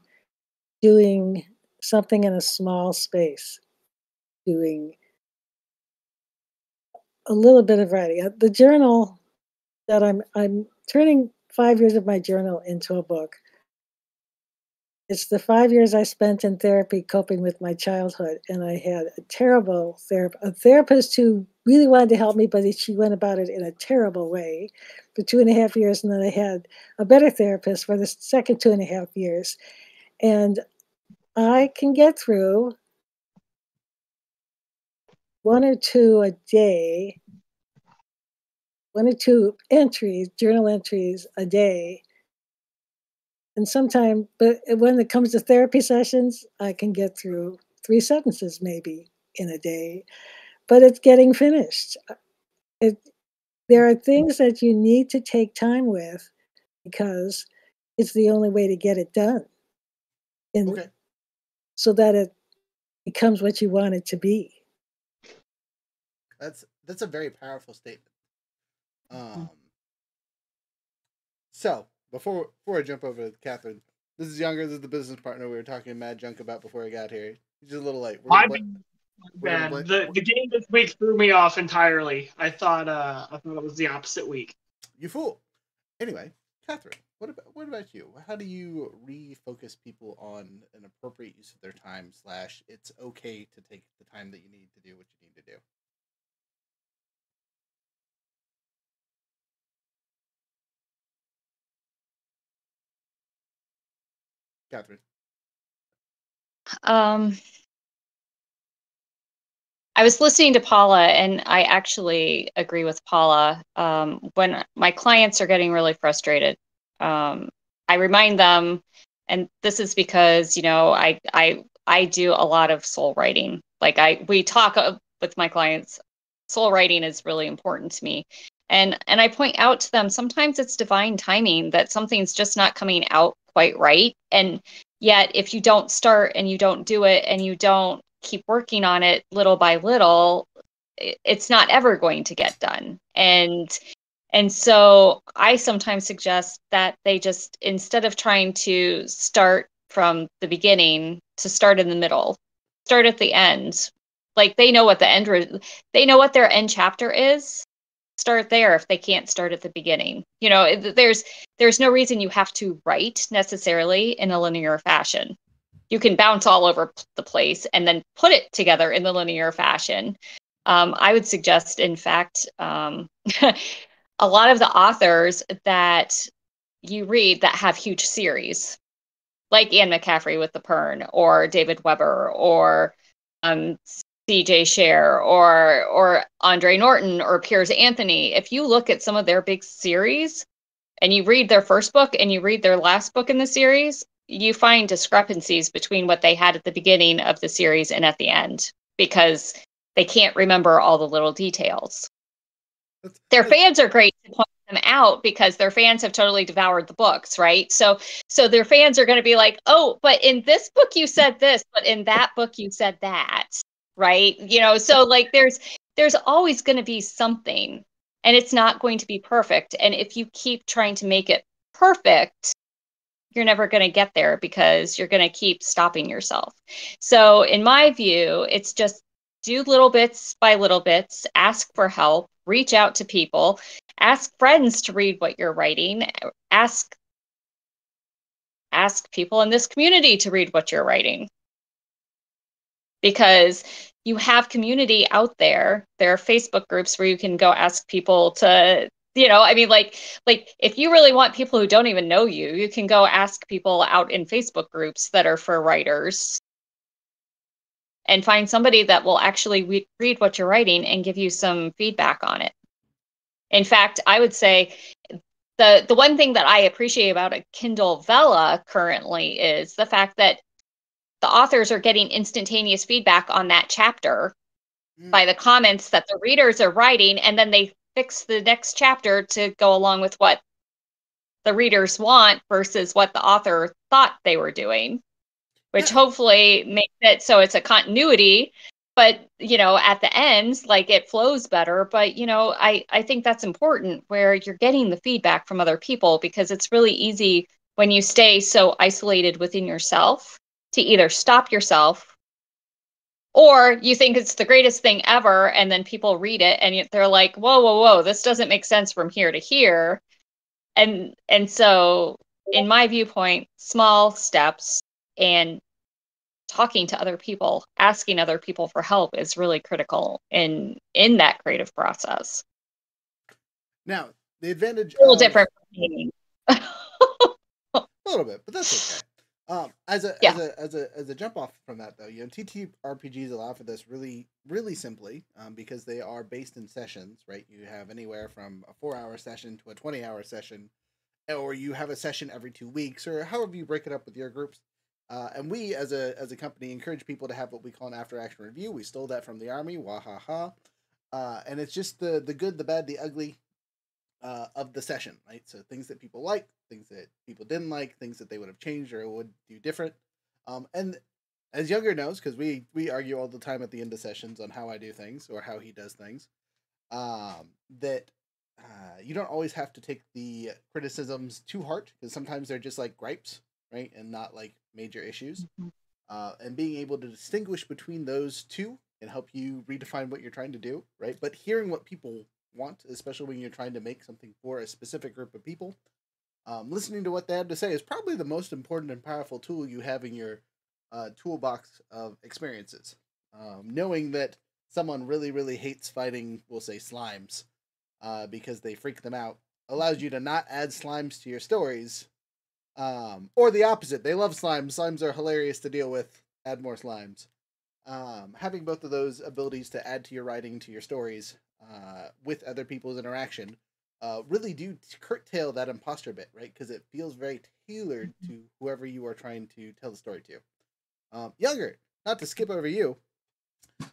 doing something in a small space, doing a little bit of writing. Uh, the journal that I'm I'm turning five years of my journal into a book. It's the five years I spent in therapy coping with my childhood, and I had a terrible therapist, a therapist who really wanted to help me, but she went about it in a terrible way for two and a half years, and then I had a better therapist for the second two and a half years, and I can get through one or two a day, one or two entries, journal entries a day. And sometimes, but when it comes to therapy sessions, I can get through three sentences maybe in a day, but it's getting finished. Uh, it, there are things that you need to take time with because it's the only way to get it done. In, okay so that it becomes what you want it to be. That's that's a very powerful statement. Mm-hmm. Um. So before before I jump over to Kathryn, this is younger. This is the business partner we were talking mad junk about before I got here. He's just a little late. We're My gonna bad. Man, the the game this week threw me off entirely. I thought uh I thought it was the opposite week. You fool. Anyway, Kathryn, what about what about you? How do you refocus people on an appropriate use of their time? Slash, it's okay to take the time that you need to do what you need to do. Kathryn. Um, I was listening to Paula, and I actually agree with Paula. Um, when my clients are getting really frustrated, um, I remind them, and this is because you know I I I do a lot of soul writing. Like I we talk uh, with my clients, soul writing is really important to me, and and I point out to them sometimes it's divine timing that something's just not coming out quite right, and yet if you don't start and you don't do it and you don't keep working on it little by little it's not ever going to get done. And and so i sometimes suggest that they just instead of trying to start from the beginning to start in the middle start at the end. Like they know what the end re- they know what their end chapter is start there if they can't start at the beginning. You know there's there's no reason you have to write necessarily in a linear fashion. You can bounce all over the place and then put it together in the linear fashion. Um, i would suggest in fact um, a lot of the authors that you read that have huge series like Anne McCaffrey with the Pern or David Weber or um, CJ Cherryh or or Andre Norton or Piers Anthony. If you look at some of their big series and you read their first book and you read their last book in the series, you find discrepancies between what they had at the beginning of the series and at the end because they can't remember all the little details. Their fans are great to point them out because their fans have totally devoured the books, right? So so their fans are going to be like, "Oh, but in this book you said this, but in that book you said that." Right? You know, so like there's there's always going to be something and it's not going to be perfect. And if you keep trying to make it perfect, you're never going to get there because you're going to keep stopping yourself. So, in my view, it's just do little bits by little bits, ask for help, reach out to people, ask friends to read what you're writing, ask ask people in this community to read what you're writing. Because you have community out there. There are Facebook groups where you can go ask people to you know i mean like like if you really want people who don't even know you you can go ask people out in facebook groups that are for writers and find somebody that will actually re- read what you're writing and give you some feedback on it in fact i would say the the one thing that i appreciate about a kindle vella currently is the fact that the authors are getting instantaneous feedback on that chapter Mm. by the comments that the readers are writing and then they fix the next chapter to go along with what the readers want versus what the author thought they were doing which Yeah. hopefully makes it so it's a continuity but you know at the end like it flows better but you know i i think that's important where you're getting the feedback from other people because it's really easy when you stay so isolated within yourself to either stop yourself or you think it's the greatest thing ever and then people read it and they're like whoa whoa whoa this doesn't make sense from here to here. And and so in my viewpoint small steps and talking to other people asking other people for help is really critical in in that creative process. Now, the advantage a little of- different a little bit, but that's okay. Um, as a Yeah. as a as a as a jump off from that though, you know, TTRPGs allow for this really really simply um, because they are based in sessions, right? You have anywhere from a four hour session to a twenty hour session, or you have a session every two weeks, or however you break it up with your groups. Uh, and we, as a as a company, encourage people to have what we call an after action review. We stole that from the army, wahaha. Uh, and it's just the the good, the bad, the ugly uh, of the session, right? So things that people like, things that people didn't like, things that they would have changed or would do different. Um, and as Younger knows, because we we argue all the time at the end of sessions on how I do things or how he does things. um, that uh, you don't always have to take the criticisms too hard because sometimes they're just like gripes, right, and not like major issues. Mhm. Uh, and being able to distinguish between those two and help you redefine what you're trying to do, right? But hearing what people want, especially when you're trying to make something for a specific group of people, um, listening to what they have to say is probably the most important and powerful tool you have in your uh, toolbox of experiences. Um, knowing that someone really, really hates fighting, we'll say slimes, uh, because they freak them out, allows you to not add slimes to your stories. Um, or the opposite. They love slimes. Slimes are hilarious to deal with. Add more slimes. Um, having both of those abilities to add to your writing, to your stories, uh, with other people's interaction, uh, really do curtail that imposter bit, right? Because it feels very tailored to whoever you are trying to tell the story to. Um, younger, not to skip over you,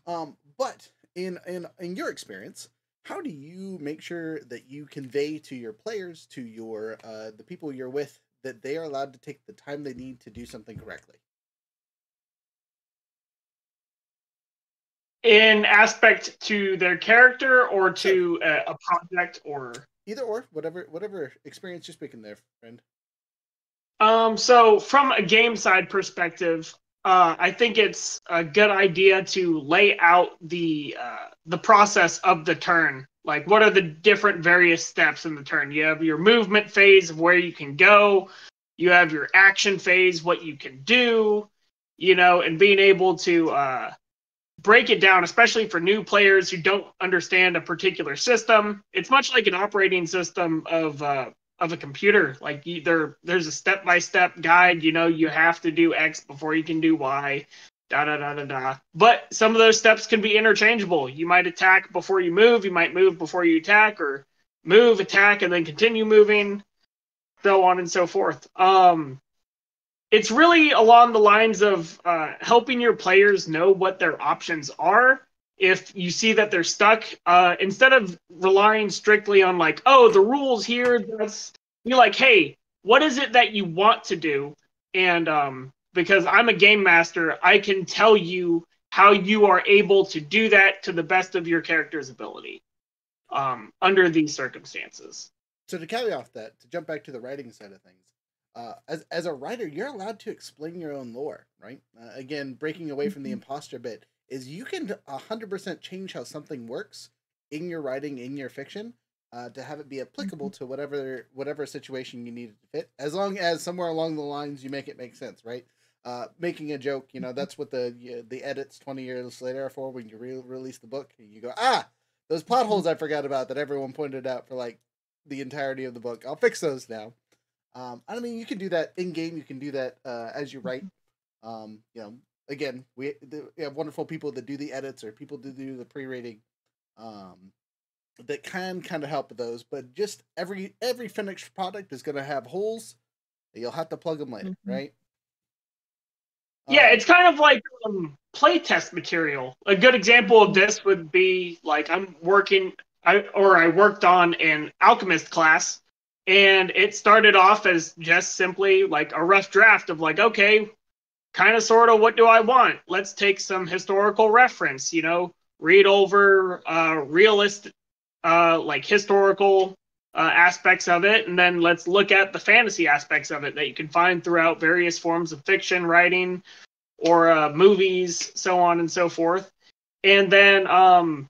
um, but in in in your experience, how do you make sure that you convey to your players, to your uh, the people you're with, that they are allowed to take the time they need to do something correctly? In aspect to their character or to a, a project or Either or, whatever whatever experience you're speaking there, friend. Um, so from a game side perspective, uh, I think it's a good idea to lay out the uh, the process of the turn. Like, what are the different various steps in the turn? You have your movement phase of where you can go. You have your action phase, what you can do. You know, and being able to uh, break it down, especially for new players who don't understand a particular system. It's much like an operating system of uh, of a computer. Like you, there, there's a step by step guide. You know, you have to do X before you can do Y. Da da da da da. But some of those steps can be interchangeable. You might attack before you move. You might move before you attack, or move, attack, and then continue moving. So on and so forth. Um, it's really along the lines of uh, helping your players know what their options are. If you see that they're stuck uh, instead of relying strictly on like oh the rules here that's be like hey what is it that you want to do? And um, because i'm a game master i can tell you how you are able to do that to the best of your character's ability um, under these circumstances. So to carry off that, to jump back to the writing side of things, uh, as as a writer, you're allowed to explain your own lore, right? Uh, again, breaking away from the Mhm. imposter bit is you can hundred percent change how something works in your writing, in your fiction, uh, to have it be applicable to whatever whatever situation you need it to fit, as long as somewhere along the lines you make it make sense, right? Uh, making a joke, you know, that's what the the edits twenty years later are for. When you re- release the book, and you go, ah, those plot holes I forgot about that everyone pointed out for like the entirety of the book. I'll fix those now. Um, I mean, you can do that in game. You can do that uh, as you write. Um, you know, again, we, the, we have wonderful people that do the edits or people that do the pre-rating. Um, that can kind of help with those, but just every every finished product is going to have holes. You'll have to plug them later, Mhm. right? Yeah, Um, it's kind of like um, playtest material. A good example of this would be like I'm working, I or I worked on an alchemist class, and it started off as just simply like a rough draft of like, okay, kind of sort of what do I want? Let's take some historical reference, you know, read over uh, realist, uh, like historical uh, aspects of it, and then let's look at the fantasy aspects of it that you can find throughout various forms of fiction writing or uh, movies, so on and so forth. And then, um,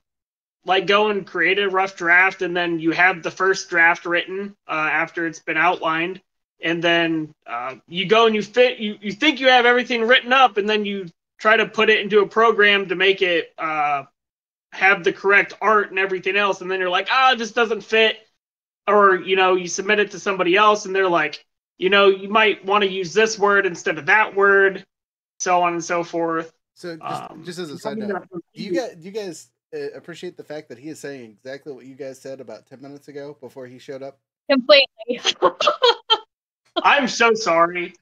like, go and create a rough draft, and then you have the first draft written uh, after it's been outlined, and then uh, you go and you fit. You you think you have everything written up, and then you try to put it into a program to make it uh, have the correct art and everything else, and then you're like, ah, this doesn't fit or you know you submit it to somebody else and they're like you know you might want to use this word instead of that word so on and so forth So just, Um, just as a side note, do you guys do you guys appreciate the fact that he is saying exactly what you guys said about ten minutes ago before he showed up? Completely. i'm so sorry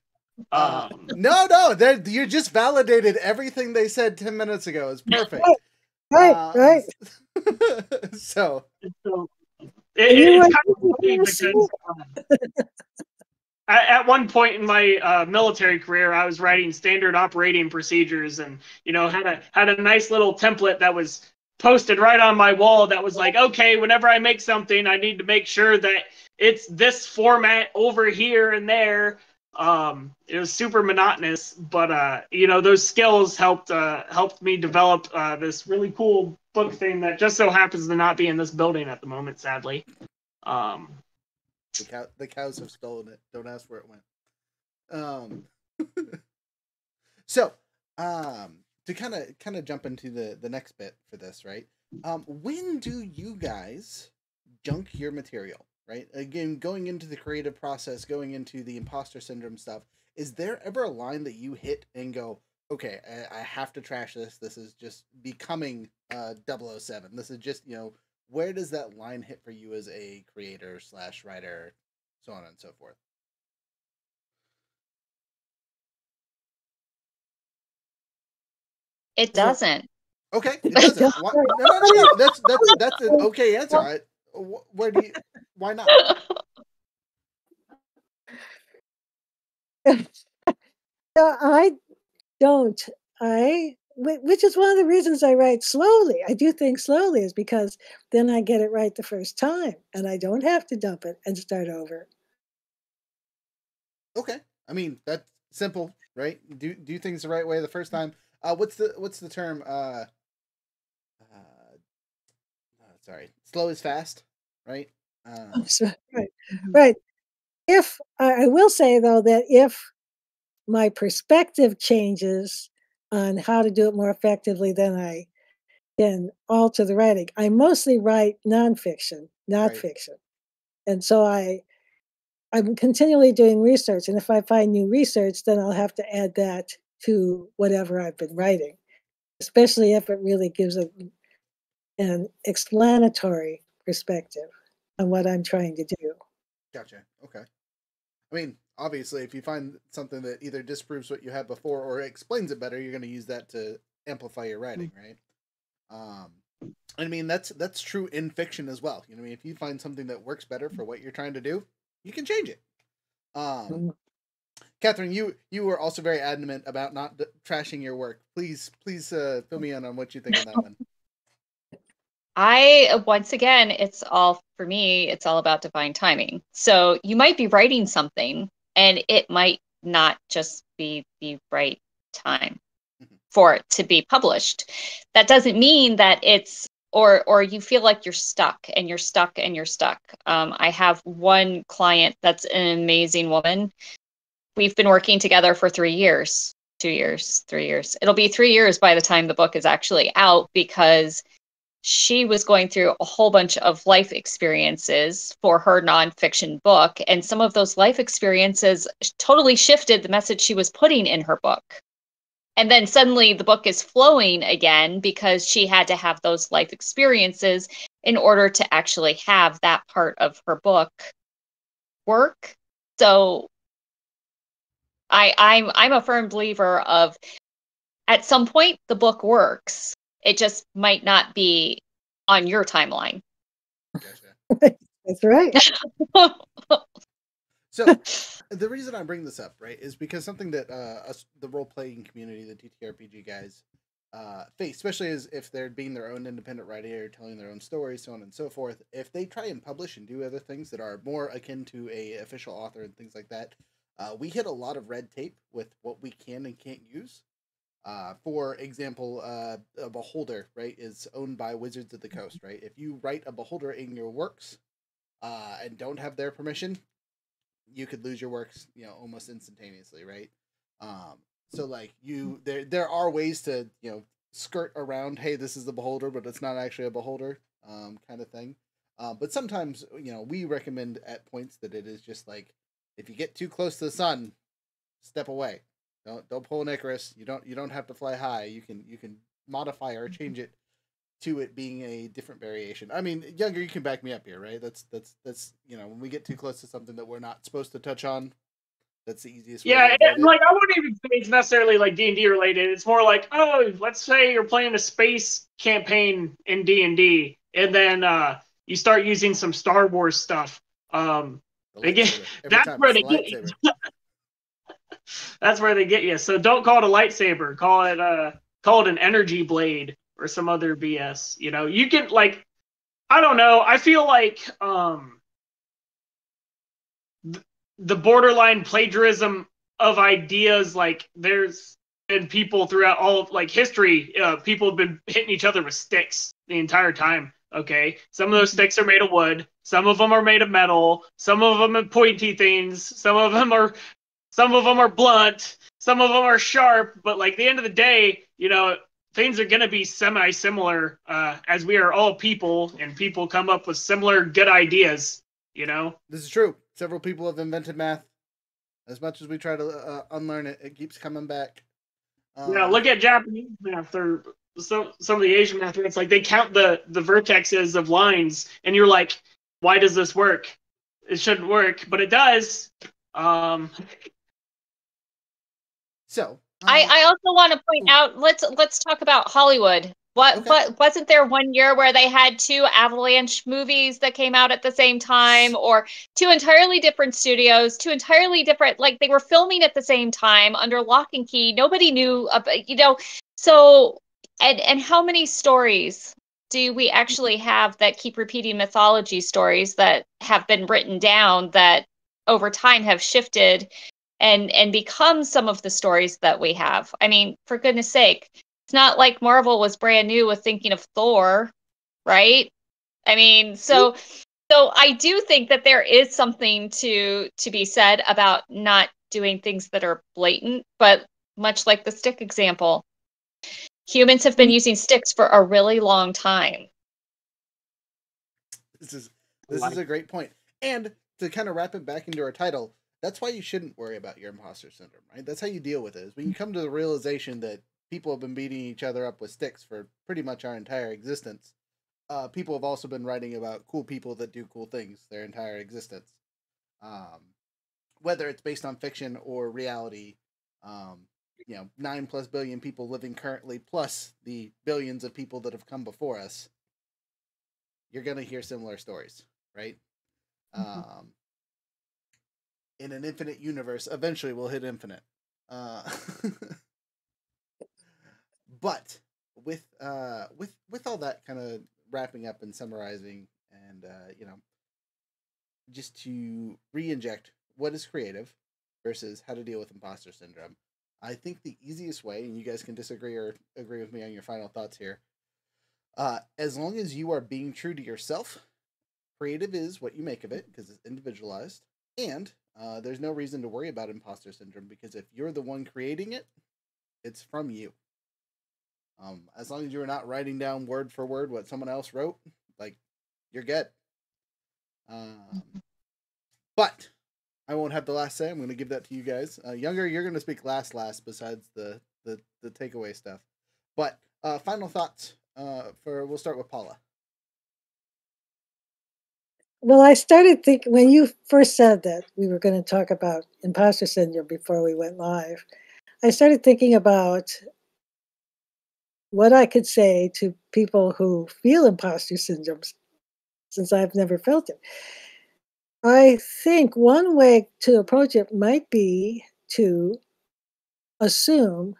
Uh, um, no, no, you just validated everything they said ten minutes ago. It's perfect. Right, Uh, right. so so it, You it's kind of funny because um, at, at one point in my uh, military career i was writing standard operating procedures and you know had a had a nice little template that was posted right on my wall that was like, okay, whenever I make something, I need to make sure that it's this format over here and there. Um, it was super monotonous, but uh, you know, those skills helped uh, helped me develop uh, this really cool book thing that just so happens to not be in this building at the moment, sadly. Um, The, cow- the cows have stolen it. Don't ask where it went. Um, so, um, to kind of kind of jump into the the next bit for this, right? Um, when do you guys junk your material? Right. Again, going into the creative process, going into the imposter syndrome stuff. Is there ever a line that you hit and go, okay, I, I have to trash this. This is just becoming uh 007. This is just you know where does that line hit for you as a creator slash writer, so on and so forth? It doesn't. Okay, it doesn't. Why, no, no, no, no, that's that's that's an okay answer. I, wh- where do you? Why not? No, I don't. I, which is one of the reasons I write slowly. I do things slowly, is because then I get it right the first time, and I don't have to dump it and start over. Okay, I mean that's simple, right? Do do things the right way the first time. Uh, what's the what's the term? Uh, uh, uh, sorry, slow is fast, right? Uh, So- right, right. If I, I will say though that if my perspective changes on how to do it more effectively, then I can alter the writing. I mostly write nonfiction, not Right. fiction, and so I I'm continually doing research. And if I find new research, then I'll have to add that to whatever I've been writing, especially if it really gives a, an explanatory perspective on what I'm trying to do. Gotcha. Okay. I mean, obviously, if you find something that either disproves what you had before or explains it better, you're going to use that to amplify your writing, right? Um, I mean, that's that's true in fiction as well. You know, I mean, if you find something that works better for what you're trying to do, you can change it. Um, Mm. Kathryn, you you were also very adamant about not d- trashing your work. Please, please uh, fill me in on what you think of that one. I once again, it's all for me, it's all about divine timing. So you might be writing something and it might not just be the right time Mhm. for it to be published. That doesn't mean that it's or or you feel like you're stuck and you're stuck and you're stuck. Um, I have one client that's an amazing woman. We've been working together for three years, two years, three years. It'll be three years by the time the book is actually out because she was going through a whole bunch of life experiences for her nonfiction book. And some of those life experiences totally shifted the message she was putting in her book. And then suddenly the book is flowing again because she had to have those life experiences in order to actually have that part of her book work. So I, I'm I'm a firm believer of at some point the book works it just might not be on your timeline. Gotcha. That's right. So the reason I bring this up, right, is because something that uh, us, the role playing community, the TTRPG guys, uh, face, especially as if they're being their own independent writer, telling their own stories, so on and so forth. If they try and publish and do other things that are more akin to a official author and things like that, uh, we hit a lot of red tape with what we can and can't use. Uh, for example, uh, a beholder, right, is owned by Wizards of the Coast, right? If you write a beholder in your works uh, and don't have their permission, you could lose your works, you know, almost instantaneously, right? Um, so like you, there there are ways to you know skirt around. Hey, this is the beholder, but it's not actually a beholder, um, kind of thing. Uh, but sometimes you know we recommend at points that it is just like if you get too close to the sun, step away. Don't don't pull an Icarus. You don't you don't have to fly high. You can you can modify or change it to it being a different variation. I mean, younger, you can back me up here, right? That's that's that's you know when we get too close to something that we're not supposed to touch on, that's the easiest. way Yeah, and like I wouldn't even say it's necessarily like D and D related. It's more like, oh, let's say you're playing a space campaign in D and D, and then uh, you start using some Star Wars stuff. Um, They get- that's where they get you. that's where they get you. So don't call it a lightsaber. Call it uh, call it an energy blade or some other BS. You know, you can like, I don't know. I feel like um, th- the borderline plagiarism of ideas. Like, there's been people throughout all of like history. Uh, people have been hitting each other with sticks the entire time. Okay, some of those sticks are made of wood. Some of them are made of metal. Some of them are pointy things. Some of them are, some of them are blunt. Some of them are sharp. But like the end of the day, you know, things are going to be semi-similar uh, as we are all people, and people come up with similar good ideas. You know, This is true. Several people have invented math. As much as we try to uh, unlearn it, it keeps coming back. yeah. Um, Look at Japanese math or some some of the Asian math. It's like they count the the vertexes of lines, and you're like, why does this work? It shouldn't work, but it does. Um, So I, uh, I also want to point out let's let's talk about Hollywood. What Okay. what wasn't there one year where they had two Avalanche movies that came out at the same time or two entirely different studios, two entirely different like they were filming at the same time under lock and key. Nobody knew about you know. So and and how many stories do we actually have that keep repeating mythology stories that have been written down that over time have shifted and and become some of the stories that we have. I mean, for goodness sake, it's not like Marvel was brand new with thinking of Thor, right? I mean, so so I do think that there is something to to be said about not doing things that are blatant, but much like the stick example, humans have been using sticks for a really long time. This is this is a great point. And to kind of wrap it back into our title, that's why you shouldn't worry about your imposter syndrome, right? That's how you deal with it. Is when you come to the realization that people have been beating each other up with sticks for pretty much our entire existence. Uh, people have also been writing about cool people that do cool things their entire existence. Um, whether it's based on fiction or reality, um, you know, nine plus billion people living currently, plus the billions of people that have come before us, you're gonna hear similar stories, right? Um, in an infinite universe, eventually we'll hit infinite. Uh, but with uh, with with all that kind of wrapping up and summarizing, and uh, you know, just to re-inject what is creative versus how to deal with imposter syndrome. I think the easiest way, and you guys can disagree or agree with me on your final thoughts here. Uh, as long as you are being true to yourself, creative is what you make of it because it's individualized, and uh, there's no reason to worry about imposter syndrome because if you're the one creating it, it's from you. Um, as long as you're not writing down word for word what someone else wrote, like you're good. Um, but I won't have the last say. I'm going to give that to you guys. Uh, Younger, you're going to speak last, last. Besides the the the takeaway stuff, but uh, final thoughts. Uh, for we'll start with Paula. Well, I started thinking when you first said that we were going to talk about imposter syndrome before we went live. I started thinking about what I could say to people who feel imposter syndrome since I've never felt it. I think one way to approach it might be to assume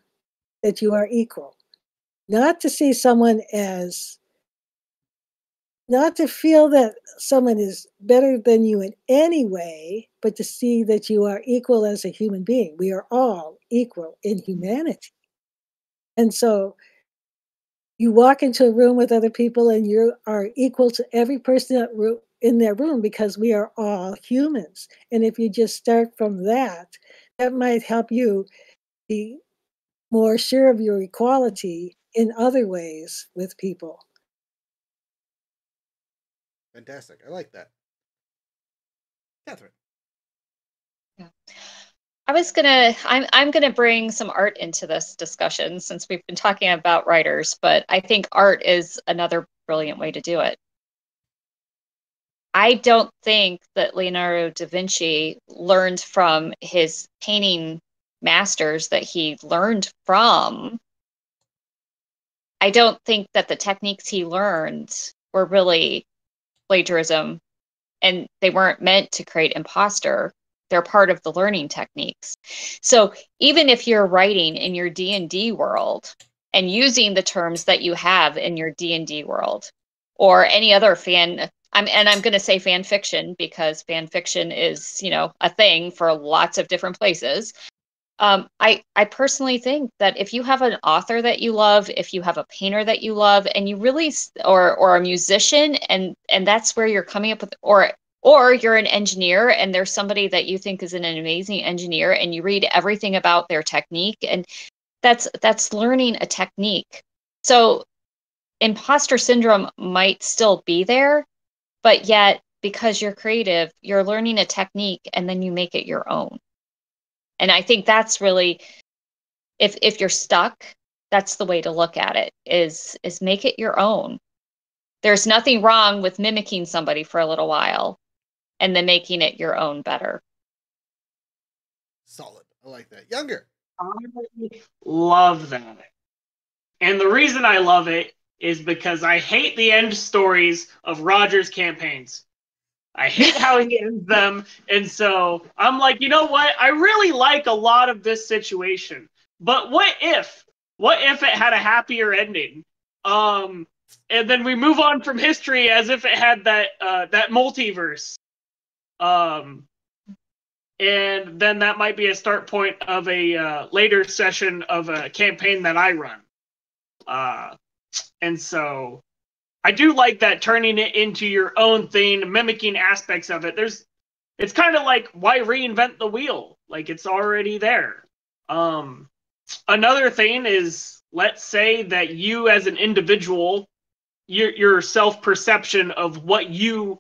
that you are equal, not to see someone as not to feel that someone is better than you in any way, but to see that you are equal as a human being. We are all equal in humanity. And so you walk into a room with other people and you are equal to every person in that in their room because we are all humans. And if you just start from that, that might help you be more sure of your equality in other ways with people. Fantastic. I like that. Kathryn. Yeah. I was gonna I'm I'm gonna bring some art into this discussion since we've been talking about writers, but I think art is another brilliant way to do it. I don't think that Leonardo da Vinci learned from his painting masters that he learned from. I don't think that the techniques he learned were really plagiarism and they weren't meant to create imposter they're part of the learning techniques so even if you're writing in your d&d world and using the terms that you have in your D&D world or any other fan I'm and I'm going to say fan fiction because fan fiction is, you know, a thing for lots of different places. Um, I I personally think that if you have an author that you love, if you have a painter that you love, and you really or or a musician, and and that's where you're coming up with, or or you're an engineer and there's somebody that you think is an amazing engineer, and you read everything about their technique, and that's that's learning a technique. So imposter syndrome might still be there, but yet because you're creative, you're learning a technique and then you make it your own. And I think that's really if if you're stuck, that's the way to look at it is is make it your own. There's nothing wrong with mimicking somebody for a little while and then making it your own better. Solid. I like that. Younger. I love that. And the reason I love it is because I hate the end stories of Roger's campaigns. I hate how he ends them. And so I'm like, you know what? I really like a lot of this situation. But what if? What if it had a happier ending? Um, and then we move on from history as if it had that uh, that multiverse. Um, and then that might be a start point of a uh, later session of a campaign that I run. Uh, and so I do like that turning it into your own thing, mimicking aspects of it. There's it's kind of like why reinvent the wheel? Like it's already there. Um another thing is let's say that you as an individual your your self-perception of what you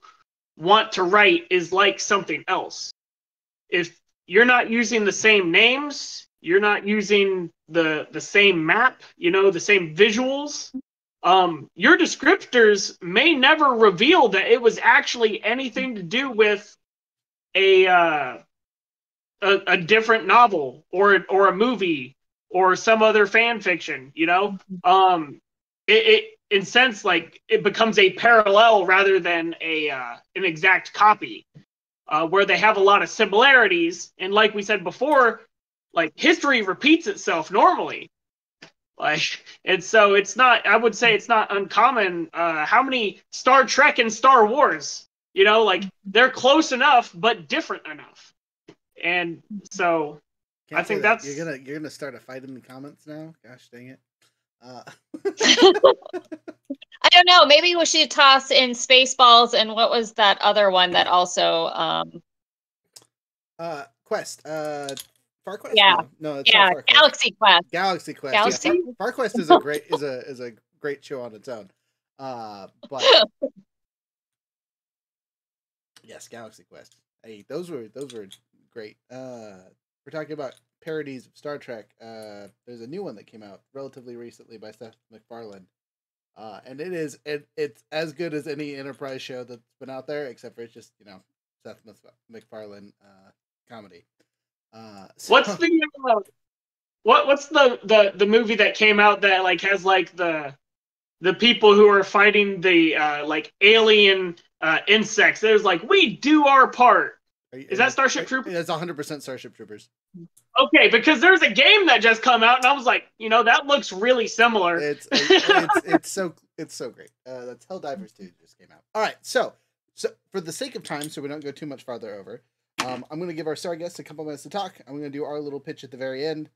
want to write is like something else. If you're not using the same names, you're not using the the same map, you know, the same visuals, um, your descriptors may never reveal that it was actually anything to do with a uh, a, a different novel or or a movie or some other fan fiction. You know, um, it, it in sense like it becomes a parallel rather than a uh, an exact copy, uh, where they have a lot of similarities. And like we said before, like history repeats itself normally. Like, and so it's not. I would say it's not uncommon. Uh, how many Star Trek and Star Wars? You know, like they're close enough but different enough. And so, Can't I think that. that's you're gonna you're gonna start a fight in the comments now. Gosh dang it. Uh. I don't know. Maybe we should toss in Spaceballs and what was that other one that also um uh Quest. Uh Far Quest? Yeah. No, it's yeah. Galaxy Quest. Galaxy Quest. Galaxy? Yeah, Far, Far, Quest is a great is a is a great show on its own. Uh, but yes, Galaxy Quest. Hey, those were those were great. Uh, we're talking about parodies of Star Trek. Uh, there's a new one that came out relatively recently by Seth MacFarlane. Uh, and it is it, it's as good as any Enterprise show that's been out there, except for it's just you know Seth MacFarlane uh, comedy. Uh, so... What's the uh, what what's the, the the movie that came out that like has like the the people who are fighting the uh, like alien uh, insects? There's like we do our part. Is that Starship Troopers? It's 100 percent Starship Troopers. Okay, because there's a game that just come out, and I was like, you know, that looks really similar. It's it's, it's so it's so great. Uh, that's Helldivers 2 just came out. All right, so so for the sake of time, so we don't go too much farther over, um, I'm going to give our star guests a couple minutes to talk. I'm going to do our little pitch at the very end,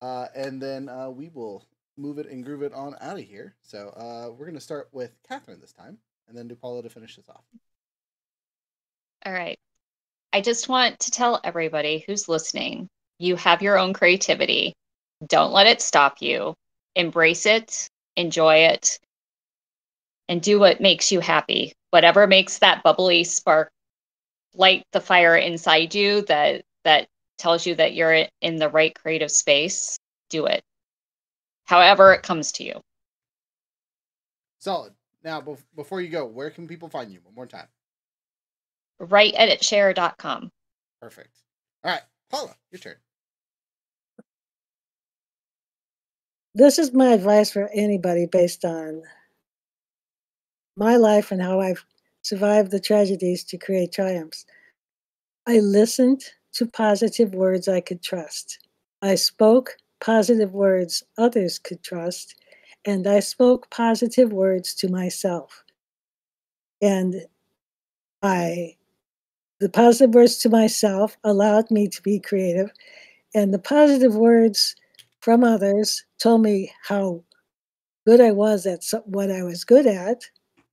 uh, and then uh, we will move it and groove it on out of here. So uh, we're going to start with Kathryn this time, and then do Paula to finish this off. All right. I just want to tell everybody who's listening you have your own creativity. Don't let it stop you. Embrace it, enjoy it, and do what makes you happy. Whatever makes that bubbly spark light the fire inside you that that tells you that you're in the right creative space, do it. However, it comes to you. Solid. Now, before you go, where can people find you one more time? WriteEditShare.com. Perfect. All right, Paula, your turn. This is my advice for anybody based on my life and how I've survived the tragedies to create triumphs. I listened to positive words I could trust. I spoke positive words others could trust, and I spoke positive words to myself. And I, the positive words to myself allowed me to be creative, and the positive words from others told me how good I was at what I was good at,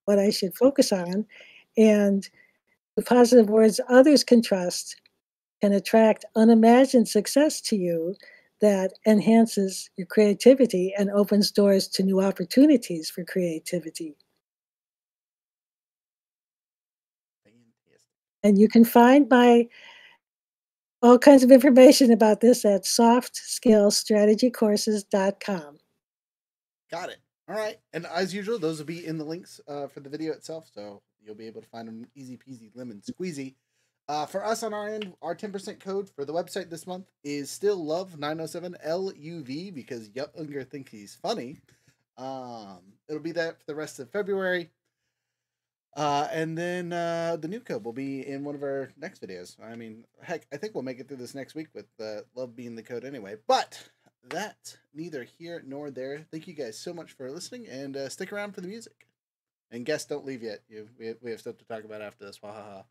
what I should focus on, and the positive words others can trust can attract unimagined success to you that enhances your creativity and opens doors to new opportunities for creativity. And you can find my all kinds of information about this at softskillstrategycourses.com. Got it. All right. And as usual, those will be in the links uh, for the video itself. So you'll be able to find them easy peasy lemon squeezy. Uh, for us on our end, our 10% code for the website this month is still love 907 LUV because Younger thinks he's funny. Um, it'll be that for the rest of February. Uh, and then uh, the new code will be in one of our next videos. I mean, heck, I think we'll make it through this next week with uh, love being the code anyway. But that's neither here nor there. Thank you guys so much for listening and uh, stick around for the music. And guests don't leave yet. You, we, we have stuff to talk about after this. Wahaha.